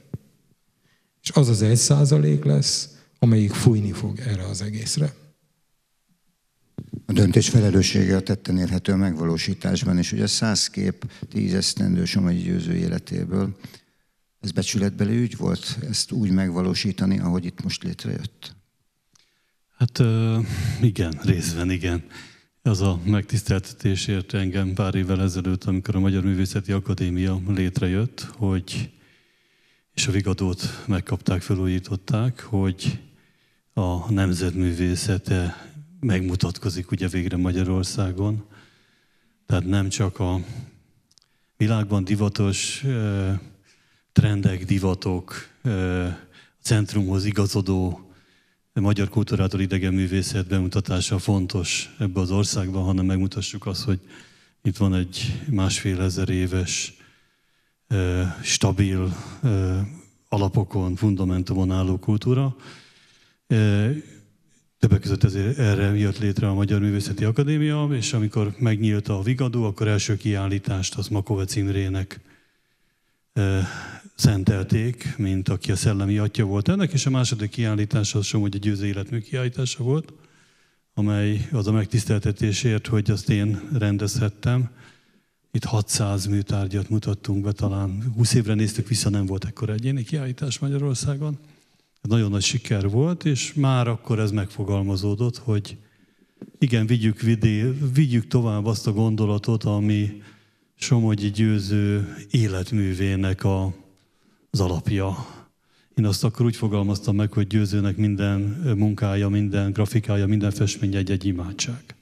És az az egy százalék lesz, amelyik fújni fog erre az egészre. Döntés felelőssége a tetten érhető megvalósításban, és ugye száz kép tíz esztendő Somogyi Győző életéből, ez becsületbeli ügy volt ezt úgy megvalósítani, ahogy itt most létrejött? Hát igen, részben igen. Az a megtiszteltetésért engem pár évvel ezelőtt, amikor a Magyar Művészeti Akadémia létrejött, hogy és a Vigadót megkapták, felújították, hogy a nemzetművészete megmutatkozik ugye végre Magyarországon. Tehát nem csak a világban divatos trendek, divatok, a centrumhoz igazodó magyar kultúrától idegen művészet bemutatása fontos ebbe az országban, hanem megmutassuk azt, hogy itt van egy másfél ezer éves, stabil alapokon, fundamentumon álló kultúra. Többek között ezért erre jött létre a Magyar Művészeti Akadémia, és amikor megnyílt a Vigadó, akkor első kiállítást az Makovec Imrének szentelték, mint aki a szellemi atya volt ennek, és a második kiállítás az Somogyi Győző életmű kiállítása volt, amely az a megtiszteltetésért, hogy azt én rendezhettem. Itt 600 műtárgyat mutattunk be, talán 20 évre néztük vissza, nem volt ekkor egyéni kiállítás Magyarországon nagyon nagy siker volt, és már akkor ez megfogalmazódott, hogy igen, vigyük, vidé, vigyük tovább azt a gondolatot, ami Somogyi Győző életművének a, az alapja. Én azt akkor úgy fogalmaztam meg, hogy Győzőnek minden munkája, minden grafikája, minden festmény egy-egy imádság.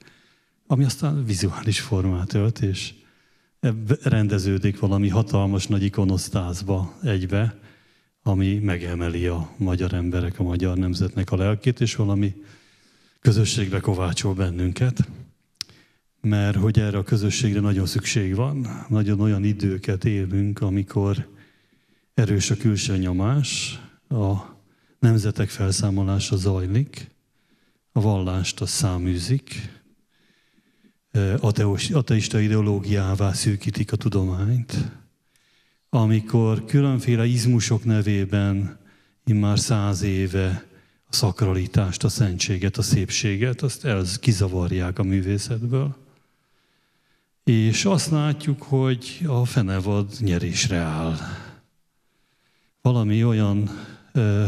Ami aztán vizuális formát ölt, és rendeződik valami hatalmas nagy ikonosztázba egybe, ami megemeli a magyar emberek, a magyar nemzetnek a lelkét, és valami közösségbe kovácsol bennünket. Mert hogy erre a közösségre nagyon szükség van, nagyon olyan időket élünk, amikor erős a külső nyomás, a nemzetek felszámolása zajlik, a vallást a száműzik, ateista ideológiává szűkítik a tudományt, amikor különféle izmusok nevében immár száz éve a szakralitást, a szentséget, a szépséget, azt el kizavarják a művészetből. És azt látjuk, hogy a fenevad nyerésre áll. Valami olyan ö,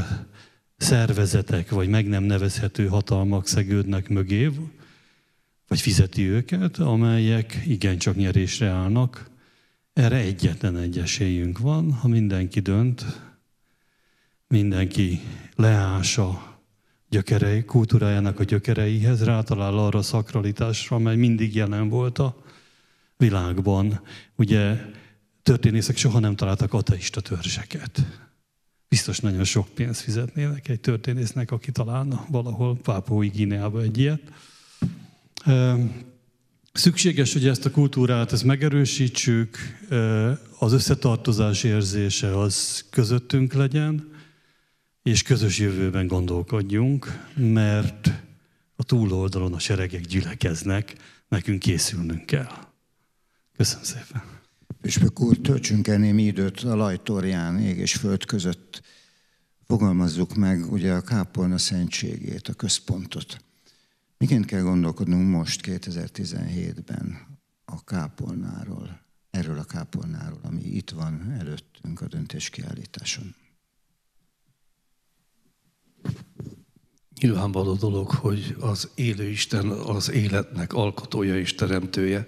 szervezetek, vagy meg nem nevezhető hatalmak szegődnek mögé, vagy fizeti őket, amelyek igencsak nyerésre állnak. Erre egyetlen egy esélyünk van, ha mindenki dönt, mindenki leása gyökerei, kultúrájának a gyökereihez, rátalál arra a szakralitásra, amely mindig jelen volt a világban. Ugye történészek soha nem találtak ateista törzseket. Biztos nagyon sok pénzt fizetnének egy történésznek, aki találna valahol Pápói Gineába egy ilyet. Szükséges, hogy ezt a kultúrát ezt megerősítsük, az összetartozás érzése az közöttünk legyen, és közös jövőben gondolkodjunk, mert a túloldalon a seregek gyülekeznek, nekünk készülnünk kell. Köszönöm szépen. Püspök úr, töltsünk el némi időt a lajtorján, ég és föld között. Fogalmazzuk meg ugye a kápolna szentségét, a központot. Miként kell gondolkodnunk most 2017-ben a kápolnáról, erről a kápolnáról, ami itt van előttünk a döntéskiállításon? Nyilvánvaló dolog, hogy az élő Isten az életnek alkotója és teremtője,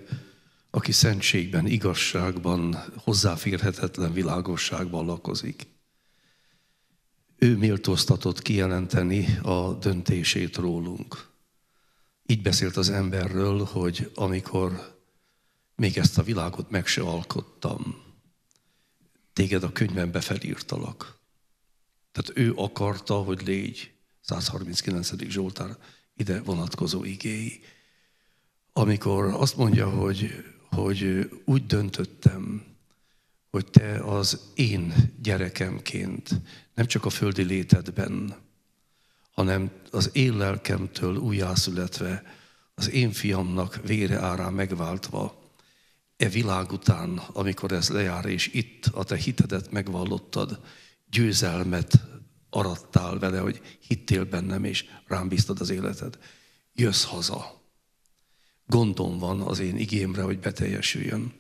aki szentségben, igazságban, hozzáférhetetlen világosságban lakozik. Ő méltóztatott kijelenteni a döntését rólunk. Így beszélt az emberről, hogy amikor még ezt a világot meg se alkottam, téged a könyvembe felírtalak. Tehát ő akarta, hogy légy 139. Zsoltár ide vonatkozó igéi. Amikor azt mondja, hogy, hogy úgy döntöttem, hogy te az én gyerekemként, nem csak a földi létedben, hanem az én lelkemtől újjászületve, az én fiamnak vére árán megváltva, e világ után, amikor ez lejár, és itt a te hitedet megvallottad, győzelmet arattál vele, hogy hittél bennem, és rám bíztad az életed. Jössz haza. Gondom van az én igémre, hogy beteljesüljön.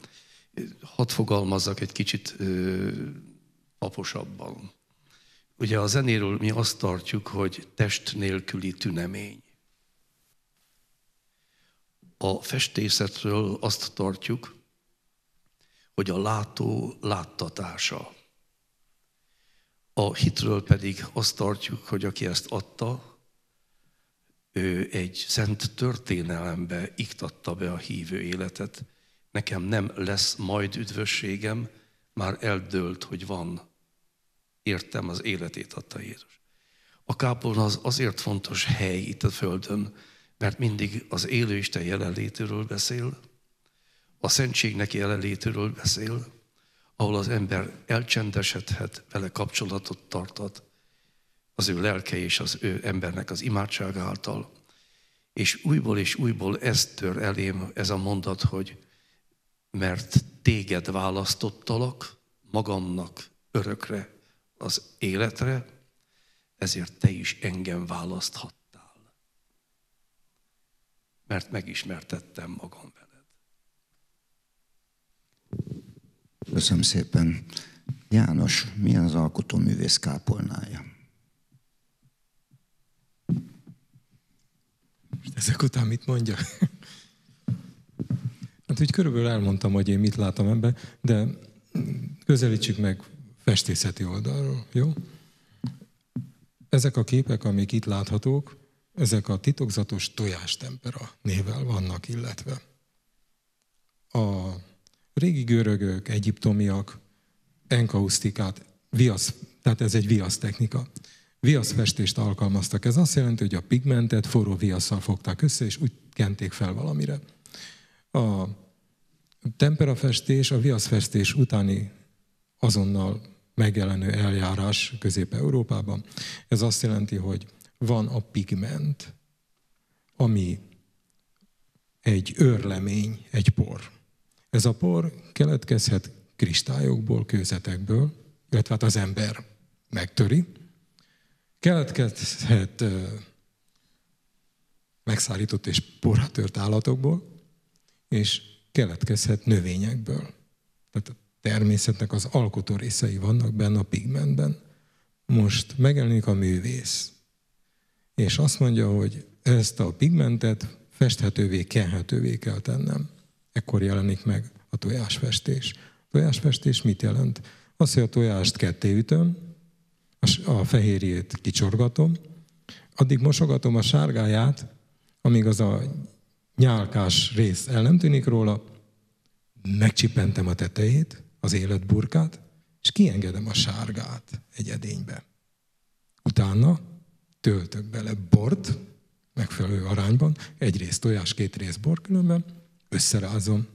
Hadd fogalmazzak egy kicsit ö, paposabban. Ugye a zenéről mi azt tartjuk, hogy test nélküli tünemény. A festészetről azt tartjuk, hogy a látó láttatása. A hitről pedig azt tartjuk, hogy aki ezt adta, ő egy szent történelembe iktatta be a hívő életet. Nekem nem lesz majd üdvösségem, már eldőlt, hogy van. Értem, az életét adta Jézus. A kápolna az azért fontos hely itt a Földön, mert mindig az élő Isten jelenlétéről beszél, a szentségnek jelenlétéről beszél, ahol az ember elcsendesedhet, vele kapcsolatot tartat, az ő lelke és az ő embernek az imádság által. És újból és újból ezt tör elém ez a mondat, hogy mert téged választottalak magamnak örökre az életre, ezért te is engem választhattál. Mert megismertettem magam vele. Köszönöm szépen. János, milyen az alkotóművész kápolnája? Most ezek után mit mondja? Hát úgy körülbelül elmondtam, hogy én mit látom ebben, de közelítsük meg festészeti oldalról, jó? Ezek a képek, amik itt láthatók, ezek a titokzatos tojástempera nével vannak illetve. A régi görögök, egyiptomiak enkausztikát, viasz, tehát ez egy viasz technika. Viaszfestést alkalmaztak. Ez azt jelenti, hogy a pigmentet forró viasszal fogták össze, és úgy kenték fel valamire. A temperafestés, a viaszfestés utáni azonnal megjelenő eljárás Közép-Európában. Ez azt jelenti, hogy van a pigment, ami egy őrlemény, egy por. Ez a por keletkezhet kristályokból, kőzetekből, illetve hát az ember megtöri. Keletkezhet megszállított és porra tört állatokból, és keletkezhet növényekből. Tehát természetnek az alkotó részei vannak benne a pigmentben. Most megjelenik a művész, és azt mondja, hogy ezt a pigmentet festhetővé, kenhetővé kell tennem. Ekkor jelenik meg a tojásfestés. A tojásfestés mit jelent? Az, hogy a tojást ketté ütöm, a fehérjét kicsorgatom, addig mosogatom a sárgáját, amíg az a nyálkás rész el nem tűnik róla, megcsipentem a tetejét, az életburkát, és kiengedem a sárgát egy edénybe. Utána töltök bele bort, megfelelő arányban, egy rész tojás, két rész bor különben, összerázom,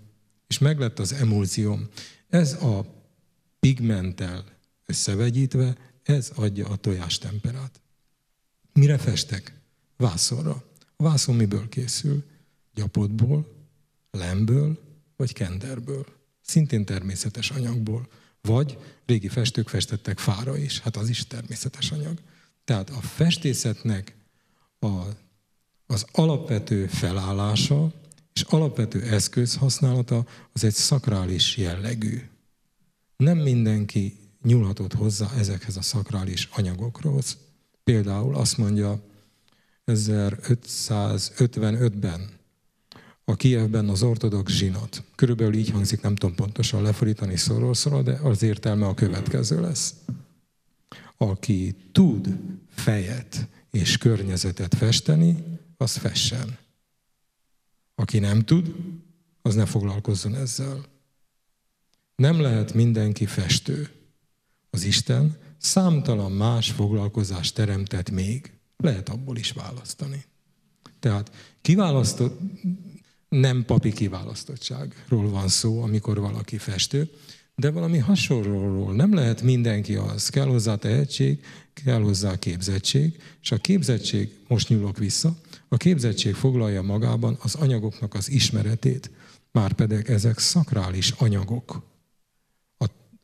és meglett az emulzióm. Ez a pigmenttel összevegyítve, ez adja a tojás temperát. Mire festek? Vászonra. A vászon miből készül? Gyapotból, lemből vagy kenderből. Szintén természetes anyagból. Vagy régi festők festettek fára is, hát az is természetes anyag. Tehát a festészetnek a, az alapvető felállása és alapvető eszköz használata az egy szakrális jellegű. Nem mindenki nyúlhatott hozzá ezekhez a szakrális anyagokhoz. Például azt mondja 1555-ben a Kievben az ortodox zsinat. Körülbelül így hangzik, nem tudom pontosan lefordítani szóról szóra, de az értelme a következő lesz. Aki tud fejet és környezetet festeni, az fessen. Aki nem tud, az ne foglalkozzon ezzel. Nem lehet mindenki festő. Az Isten számtalan más foglalkozást teremtett még. Lehet abból is választani. Tehát kiválasztott, nem papi kiválasztottságról van szó, amikor valaki festő, de valami hasonlóról. Nem lehet mindenki az. Kell hozzá tehetség, kell hozzá képzettség, és a képzettség, most nyúlok vissza, a képzettség foglalja magában az anyagoknak az ismeretét, már pedig ezek szakrális anyagok.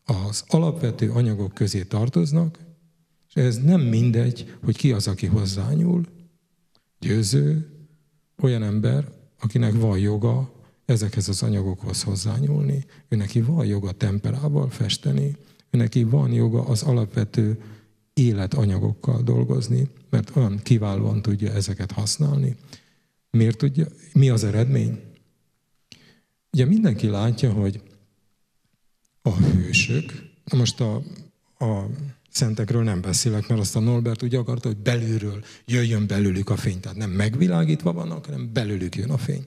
Az alapvető anyagok közé tartoznak, és ez nem mindegy, hogy ki az, aki hozzányúl. Győző, olyan ember, akinek van joga ezekhez az anyagokhoz hozzányúlni, ő neki van joga temperával festeni, ő neki van joga az alapvető életanyagokkal dolgozni, mert olyan kiválóan tudja ezeket használni. Miért tudja? Mi az eredmény? Ugye mindenki látja, hogy a hősök, most a, a szentekről nem beszélek, mert azt a Norbert úgy akarta, hogy belülről jöjjön belőlük a fény. Tehát nem megvilágítva vannak, hanem belőlük jön a fény.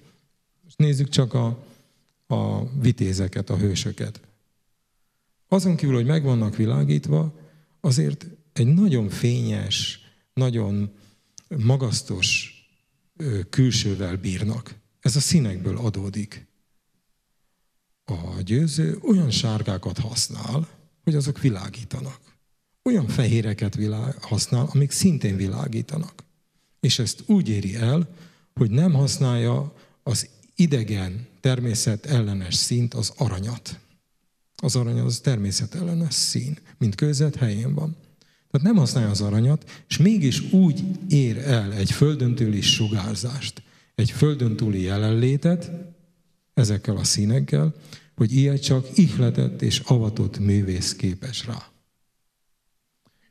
Most nézzük csak a, a vitézeket, a hősöket. Azon kívül, hogy meg vannak világítva, azért egy nagyon fényes, nagyon magasztos külsővel bírnak. Ez a színekből adódik. A győző olyan sárgákat használ, hogy azok világítanak olyan fehéreket világ, használ, amik szintén világítanak. És ezt úgy éri el, hogy nem használja az idegen, természet ellenes színt, az aranyat. Az arany az természet ellenes szín, mint között helyén van. Tehát nem használja az aranyat, és mégis úgy ér el egy földön túli sugárzást, egy földön túli jelenlétet, ezekkel a színekkel, hogy ilyet csak ihletett és avatott művész képes rá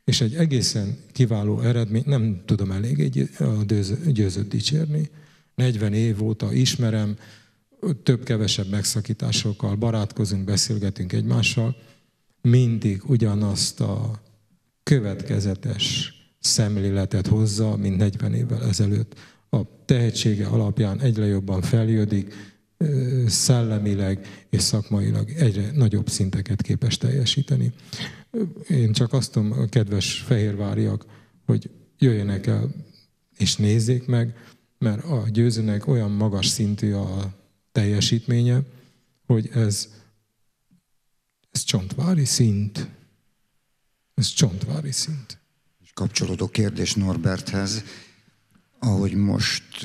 és egy egészen kiváló eredmény, nem tudom elég egy, a győzőt dicsérni. 40 év óta ismerem, több-kevesebb megszakításokkal barátkozunk, beszélgetünk egymással, mindig ugyanazt a következetes szemléletet hozza, mint 40 évvel ezelőtt. A tehetsége alapján egyre jobban feljödik, szellemileg és szakmailag egyre nagyobb szinteket képes teljesíteni. Én csak azt tudom, kedves fehérváriak, hogy jöjjenek el és nézzék meg, mert a győzőnek olyan magas szintű a teljesítménye, hogy ez, ez csontvári szint. Ez csontvári szint. Kapcsolódó kérdés Norberthez. Ahogy most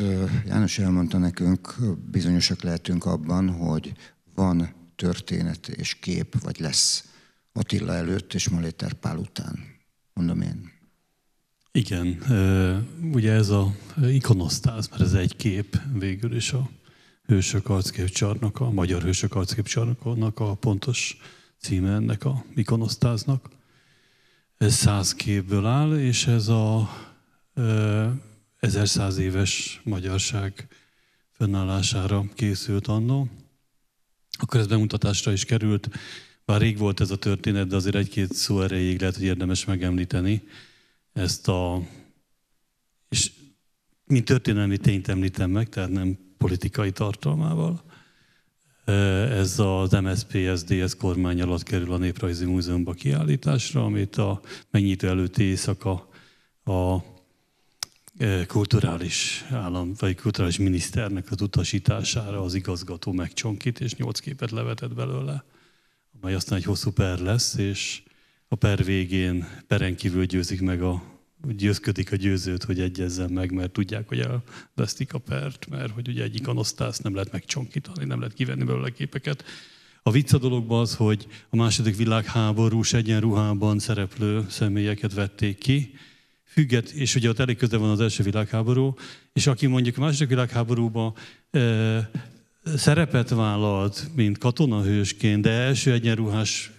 János elmondta nekünk, bizonyosak lehetünk abban, hogy van történet és kép, vagy lesz Attila előtt és Maléter Pál után, mondom én. Igen, ugye ez a ikonosztáz, mert ez egy kép végül is a hősök arcképcsarnak, a magyar hősök arcképcsarnak a pontos címe ennek a ikonosztáznak. Ez száz képből áll, és ez a 1100 éves magyarság fennállására készült annó. Akkor ez bemutatásra is került, bár rég volt ez a történet, de azért egy-két szó erejéig lehet, hogy érdemes megemlíteni ezt a, és mint történelmi tényt említem meg, tehát nem politikai tartalmával. Ez az MSZP SZDSZ kormány alatt kerül a Néprajzi Múzeumba kiállításra, amit a megnyitó előtti éjszaka a kulturális állam, vagy kulturális miniszternek az utasítására az igazgató megcsonkít, és nyolc képet levetett belőle, amely aztán egy hosszú per lesz, és a per végén peren kívül győzik meg a győzködik a győzőt, hogy egyezzen meg, mert tudják, hogy elvesztik a pert, mert hogy ugye egyik anosztász nem lehet megcsonkítani, nem lehet kivenni belőle képeket. A vicc a dologban az, hogy a második világháborús egyenruhában szereplő személyeket vették ki, függet, és ugye ott elég közel van az első világháború, és aki mondjuk a második világháborúban e, szerepet vállalt, mint katonahősként, de első egyenruhás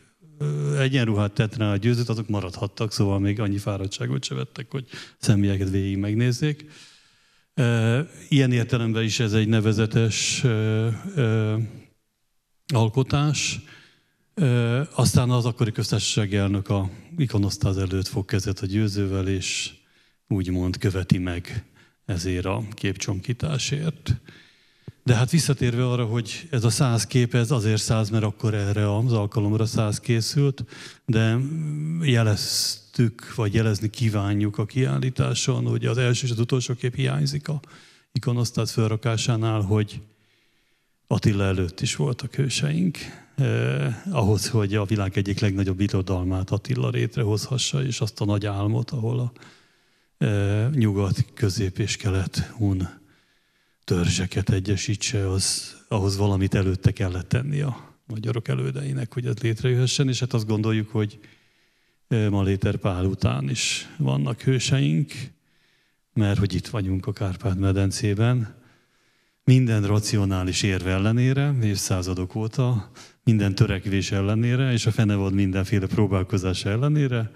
egyenruhát tett rá a győzőt, azok maradhattak, szóval még annyi fáradtságot se vettek, hogy személyeket végig megnézzék. Ilyen értelemben is ez egy nevezetes alkotás. Aztán az akkori köztársaság elnök a ikonosztáz előtt fog kezet a győzővel, és úgymond követi meg ezért a képcsonkításért. De hát visszatérve arra, hogy ez a száz kép, ez azért száz, mert akkor erre az alkalomra száz készült, de jeleztük, vagy jelezni kívánjuk a kiállításon, hogy az első és az utolsó kép hiányzik a ikonosztát felrakásánál, hogy Attila előtt is voltak hőseink, eh, ahhoz, hogy a világ egyik legnagyobb irodalmát Attila létrehozhassa, és azt a nagy álmot, ahol a eh, nyugat, közép és kelet hun törzseket egyesítse, az, ahhoz valamit előtte kellett tenni a magyarok elődeinek, hogy ez létrejöhessen, és hát azt gondoljuk, hogy Maléter Pál után is vannak hőseink, mert hogy itt vagyunk a Kárpát-medencében, minden racionális érve ellenére, évszázadok óta, minden törekvés ellenére, és a fenevad mindenféle próbálkozás ellenére,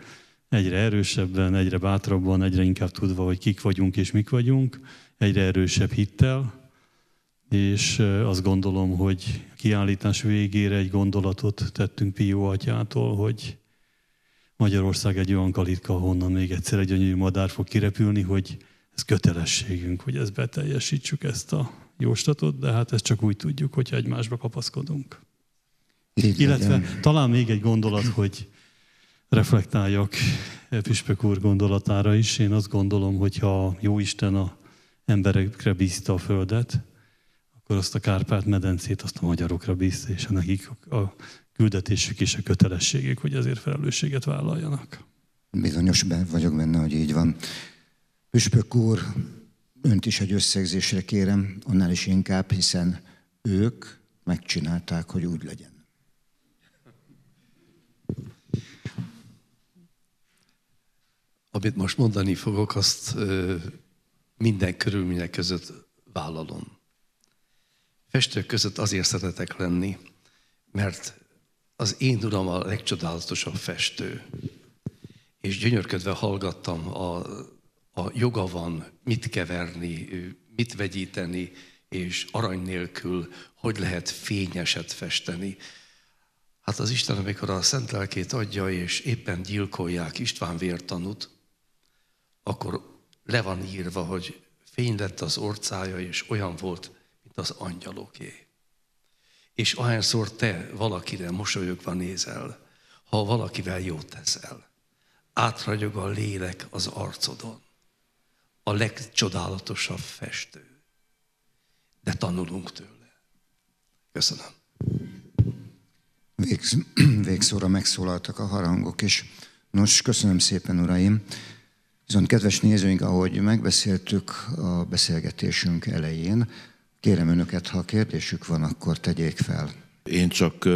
egyre erősebben, egyre bátrabban, egyre inkább tudva, hogy kik vagyunk és mik vagyunk, egyre erősebb hittel, és azt gondolom, hogy a kiállítás végére egy gondolatot tettünk Pió atyától, hogy Magyarország egy olyan kalitka, honnan még egyszer egy gyönyörű madár fog kirepülni, hogy ez kötelességünk, hogy ezt beteljesítsük, ezt a jóslatot, de hát ezt csak úgy tudjuk, hogyha egymásba kapaszkodunk. Így Illetve legyen. talán még egy gondolat, hogy reflektáljak Püspök úr gondolatára is. Én azt gondolom, hogyha jó Isten a emberekre bízta a földet, akkor azt a Kárpát-medencét azt a magyarokra bízta, és nekik a küldetésük és a kötelességük, hogy ezért felelősséget vállaljanak. Bizonyos be vagyok benne, hogy így van. Püspök úr, önt is egy összegzésre kérem, annál is inkább, hiszen ők megcsinálták, hogy úgy legyen. Amit most mondani fogok, azt minden körülmények között vállalom. Festők között azért szeretek lenni, mert az én uram a legcsodálatosabb festő. És gyönyörködve hallgattam, a, a joga van mit keverni, mit vegyíteni, és arany nélkül hogy lehet fényeset festeni. Hát az Isten, amikor a szent lelkét adja, és éppen gyilkolják István vértanút, akkor le van írva, hogy fény lett az orcája, és olyan volt, mint az angyaloké. És ahányszor te valakire mosolyogva nézel, ha valakivel jót teszel, átragyog a lélek az arcodon. A legcsodálatosabb festő. De tanulunk tőle. Köszönöm. Végsz, végszóra megszólaltak a harangok, és nos, köszönöm szépen, uraim. Viszont kedves nézőink, ahogy megbeszéltük a beszélgetésünk elején, kérem önöket, ha kérdésük van, akkor tegyék fel. Én csak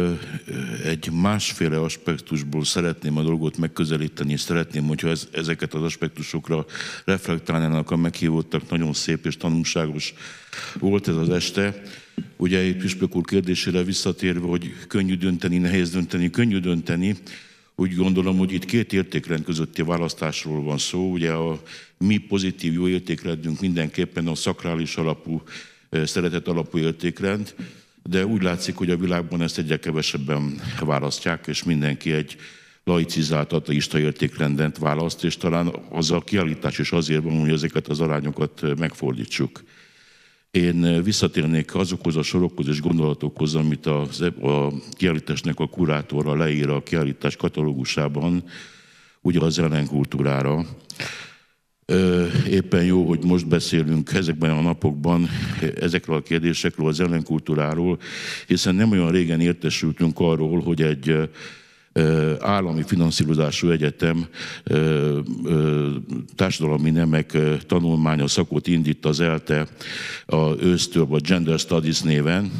egy másféle aspektusból szeretném a dolgot megközelíteni, és szeretném, hogyha ez, ezeket az aspektusokra reflektálnának a meghívottak. Nagyon szép és tanulságos volt ez az este. Ugye itt Püspök úr kérdésére visszatérve, hogy könnyű dönteni, nehéz dönteni, könnyű dönteni, úgy gondolom, hogy itt két értékrend közötti választásról van szó. Ugye a mi pozitív jó értékrendünk mindenképpen a szakrális alapú, szeretet alapú értékrend, de úgy látszik, hogy a világban ezt egyre kevesebben választják, és mindenki egy laicizált ateista értékrendet választ, és talán az a kiállítás is azért van, hogy ezeket az arányokat megfordítsuk. Én visszatérnék azokhoz a sorokhoz és gondolatokhoz, amit a, a kiállításnak a kurátora leír a kiállítás katalógusában, ugye az ellenkultúrára. Éppen jó, hogy most beszélünk ezekben a napokban ezekről a kérdésekről, az ellenkultúráról, hiszen nem olyan régen értesültünk arról, hogy egy állami finanszírozású egyetem társadalmi nemek tanulmánya szakot indít az ELTE a ősztől, vagy Gender Studies néven,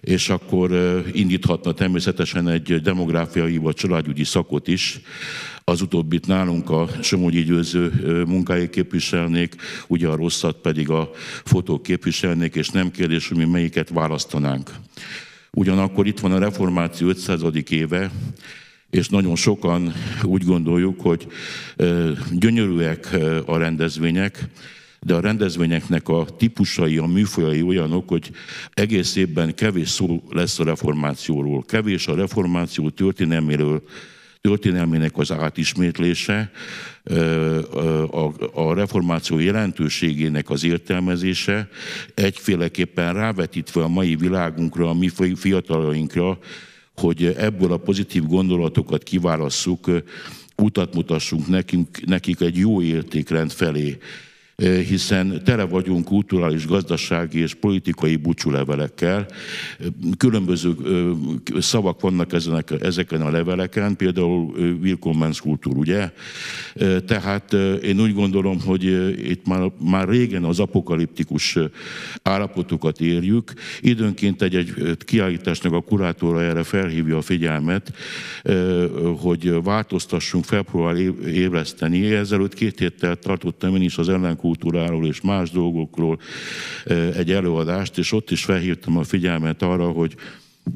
és akkor indíthatna természetesen egy demográfiai vagy családügyi szakot is, az utóbbit nálunk a Somogyi Győző munkái képviselnék, ugye a rosszat pedig a fotók képviselnék, és nem kérdés, hogy mi melyiket választanánk. Ugyanakkor itt van a reformáció 500. éve, és nagyon sokan úgy gondoljuk, hogy gyönyörűek a rendezvények, de a rendezvényeknek a típusai, a műfajai olyanok, hogy egész évben kevés szó lesz a reformációról, kevés a reformáció történelméről, történelmének az átismétlése, a reformáció jelentőségének az értelmezése, egyféleképpen rávetítve a mai világunkra, a mi fiatalainkra, hogy ebből a pozitív gondolatokat kiválasszuk, utat mutassunk nekünk, nekik egy jó értékrend felé hiszen tele vagyunk kulturális, gazdasági és politikai búcsúlevelekkel. Különböző szavak vannak ezenek, ezeken a leveleken, például Willkommenskultúr, ugye? Tehát én úgy gondolom, hogy itt már, már régen az apokaliptikus állapotokat érjük. Időnként egy-egy kiállításnak a kurátora erre felhívja a figyelmet, hogy változtassunk, felpróbál ébreszteni. Ezelőtt két héttel tartottam én is az ellenkú kultúráról és más dolgokról egy előadást, és ott is felhívtam a figyelmet arra, hogy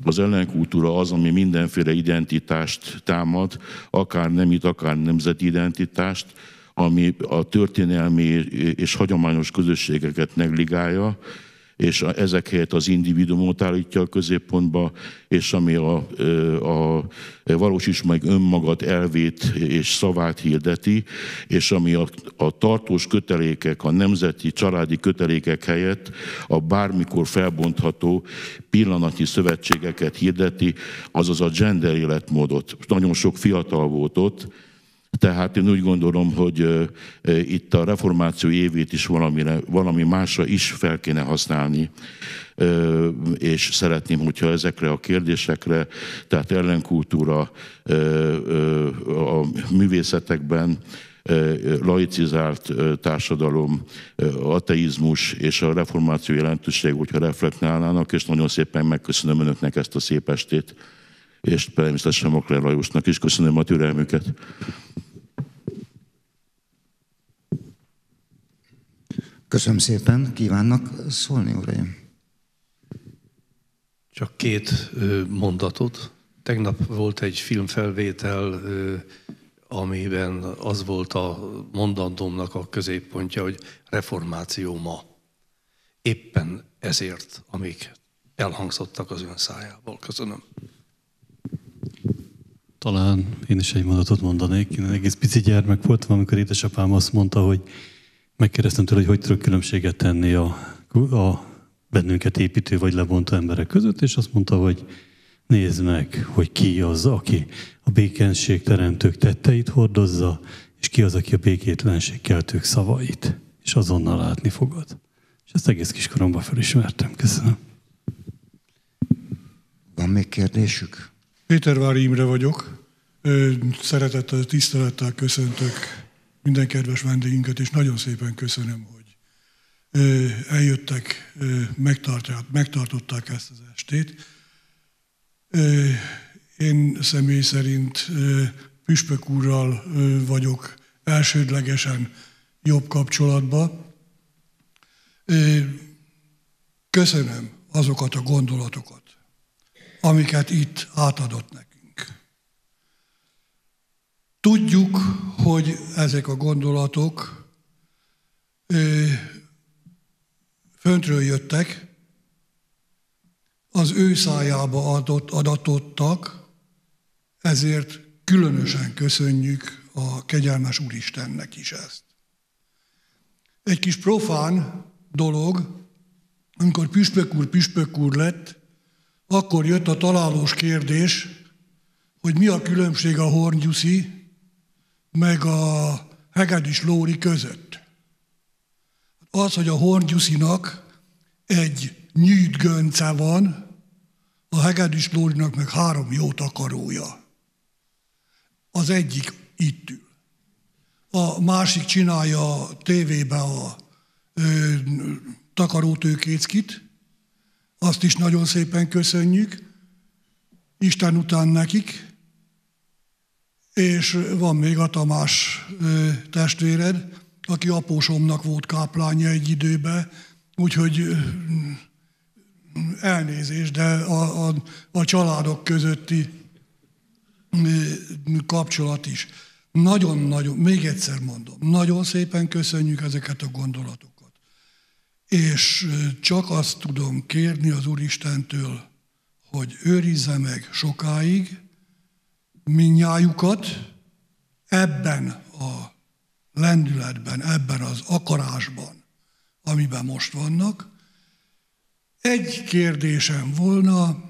az ellenkultúra az, ami mindenféle identitást támad, akár nemit, akár nemzeti identitást, ami a történelmi és hagyományos közösségeket negligálja, és ezek helyett az individuumot állítja a középpontba, és ami a, a valósíts meg önmagad elvét és szavát hirdeti, és ami a, a tartós kötelékek, a nemzeti családi kötelékek helyett a bármikor felbontható pillanatnyi szövetségeket hirdeti, azaz a gender életmódot. Nagyon sok fiatal volt ott, tehát én úgy gondolom, hogy itt a reformáció évét is valamire, valami másra is fel kéne használni, és szeretném, hogyha ezekre a kérdésekre, tehát ellenkultúra a művészetekben, laicizált társadalom, ateizmus és a reformáció jelentőség, hogyha reflektálnának, és nagyon szépen megköszönöm önöknek ezt a szép estét, és természetesen Makler Lajosnak is köszönöm a türelmüket. Köszönöm szépen. Kívánnak szólni, uraim? Csak két mondatot. Tegnap volt egy filmfelvétel, amiben az volt a mondandómnak a középpontja, hogy reformáció ma. Éppen ezért, amik elhangzottak az ön szájából. Köszönöm. Talán én is egy mondatot mondanék. Én egész pici gyermek voltam, amikor édesapám azt mondta, hogy megkérdeztem tőle, hogy hogy tudok különbséget tenni a, a bennünket építő vagy lebontó emberek között, és azt mondta, hogy nézd meg, hogy ki az, aki a békenség teremtők tetteit hordozza, és ki az, aki a békétlenség keltők szavait. És azonnal látni fogod. És ezt egész kiskoromban felismertem. Köszönöm. Van még kérdésük? Pétervári Imre vagyok. Szeretettel, tisztelettel köszöntök minden kedves vendégünket, és nagyon szépen köszönöm, hogy eljöttek, megtartották ezt az estét. Én személy szerint Püspök úrral vagyok elsődlegesen jobb kapcsolatban. Köszönöm azokat a gondolatokat, amiket itt átadott nekünk. Tudjuk, hogy ezek a gondolatok föntről jöttek, az ő szájába adott, adatottak, ezért különösen köszönjük a kegyelmes Úristennek is ezt. Egy kis profán dolog, amikor püspök úr püspök úr lett, akkor jött a találós kérdés, hogy mi a különbség a Hornyuszi meg a Hegedűs Lóri között. Az, hogy a Hornyuszinak egy nyűjt gönce van, a Hegedűs Lórinak meg három jó takarója. Az egyik itt ül. A másik csinálja a tévébe a ö, takarótőkéckit, azt is nagyon szépen köszönjük, Isten után nekik, és van még a Tamás testvéred, aki apósomnak volt káplánja egy időben, úgyhogy elnézés, de a, a, a családok közötti kapcsolat is. Nagyon-nagyon, még egyszer mondom, nagyon szépen köszönjük ezeket a gondolatokat. És csak azt tudom kérni az Úristentől, hogy őrizze meg sokáig minnyájukat ebben a lendületben, ebben az akarásban, amiben most vannak. Egy kérdésem volna,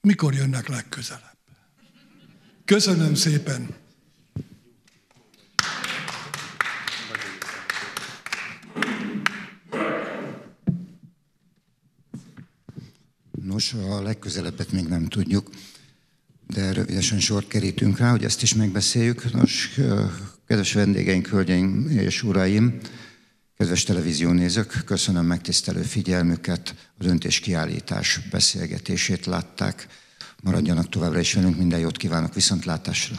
mikor jönnek legközelebb? Köszönöm szépen! Nos, a legközelebbet még nem tudjuk, de rövidesen sort kerítünk rá, hogy ezt is megbeszéljük. Nos, kedves vendégeink, hölgyeim és uraim, kedves televíziónézők, köszönöm megtisztelő figyelmüket, a döntés kiállítás beszélgetését látták. Maradjanak továbbra is velünk, minden jót kívánok viszontlátásra!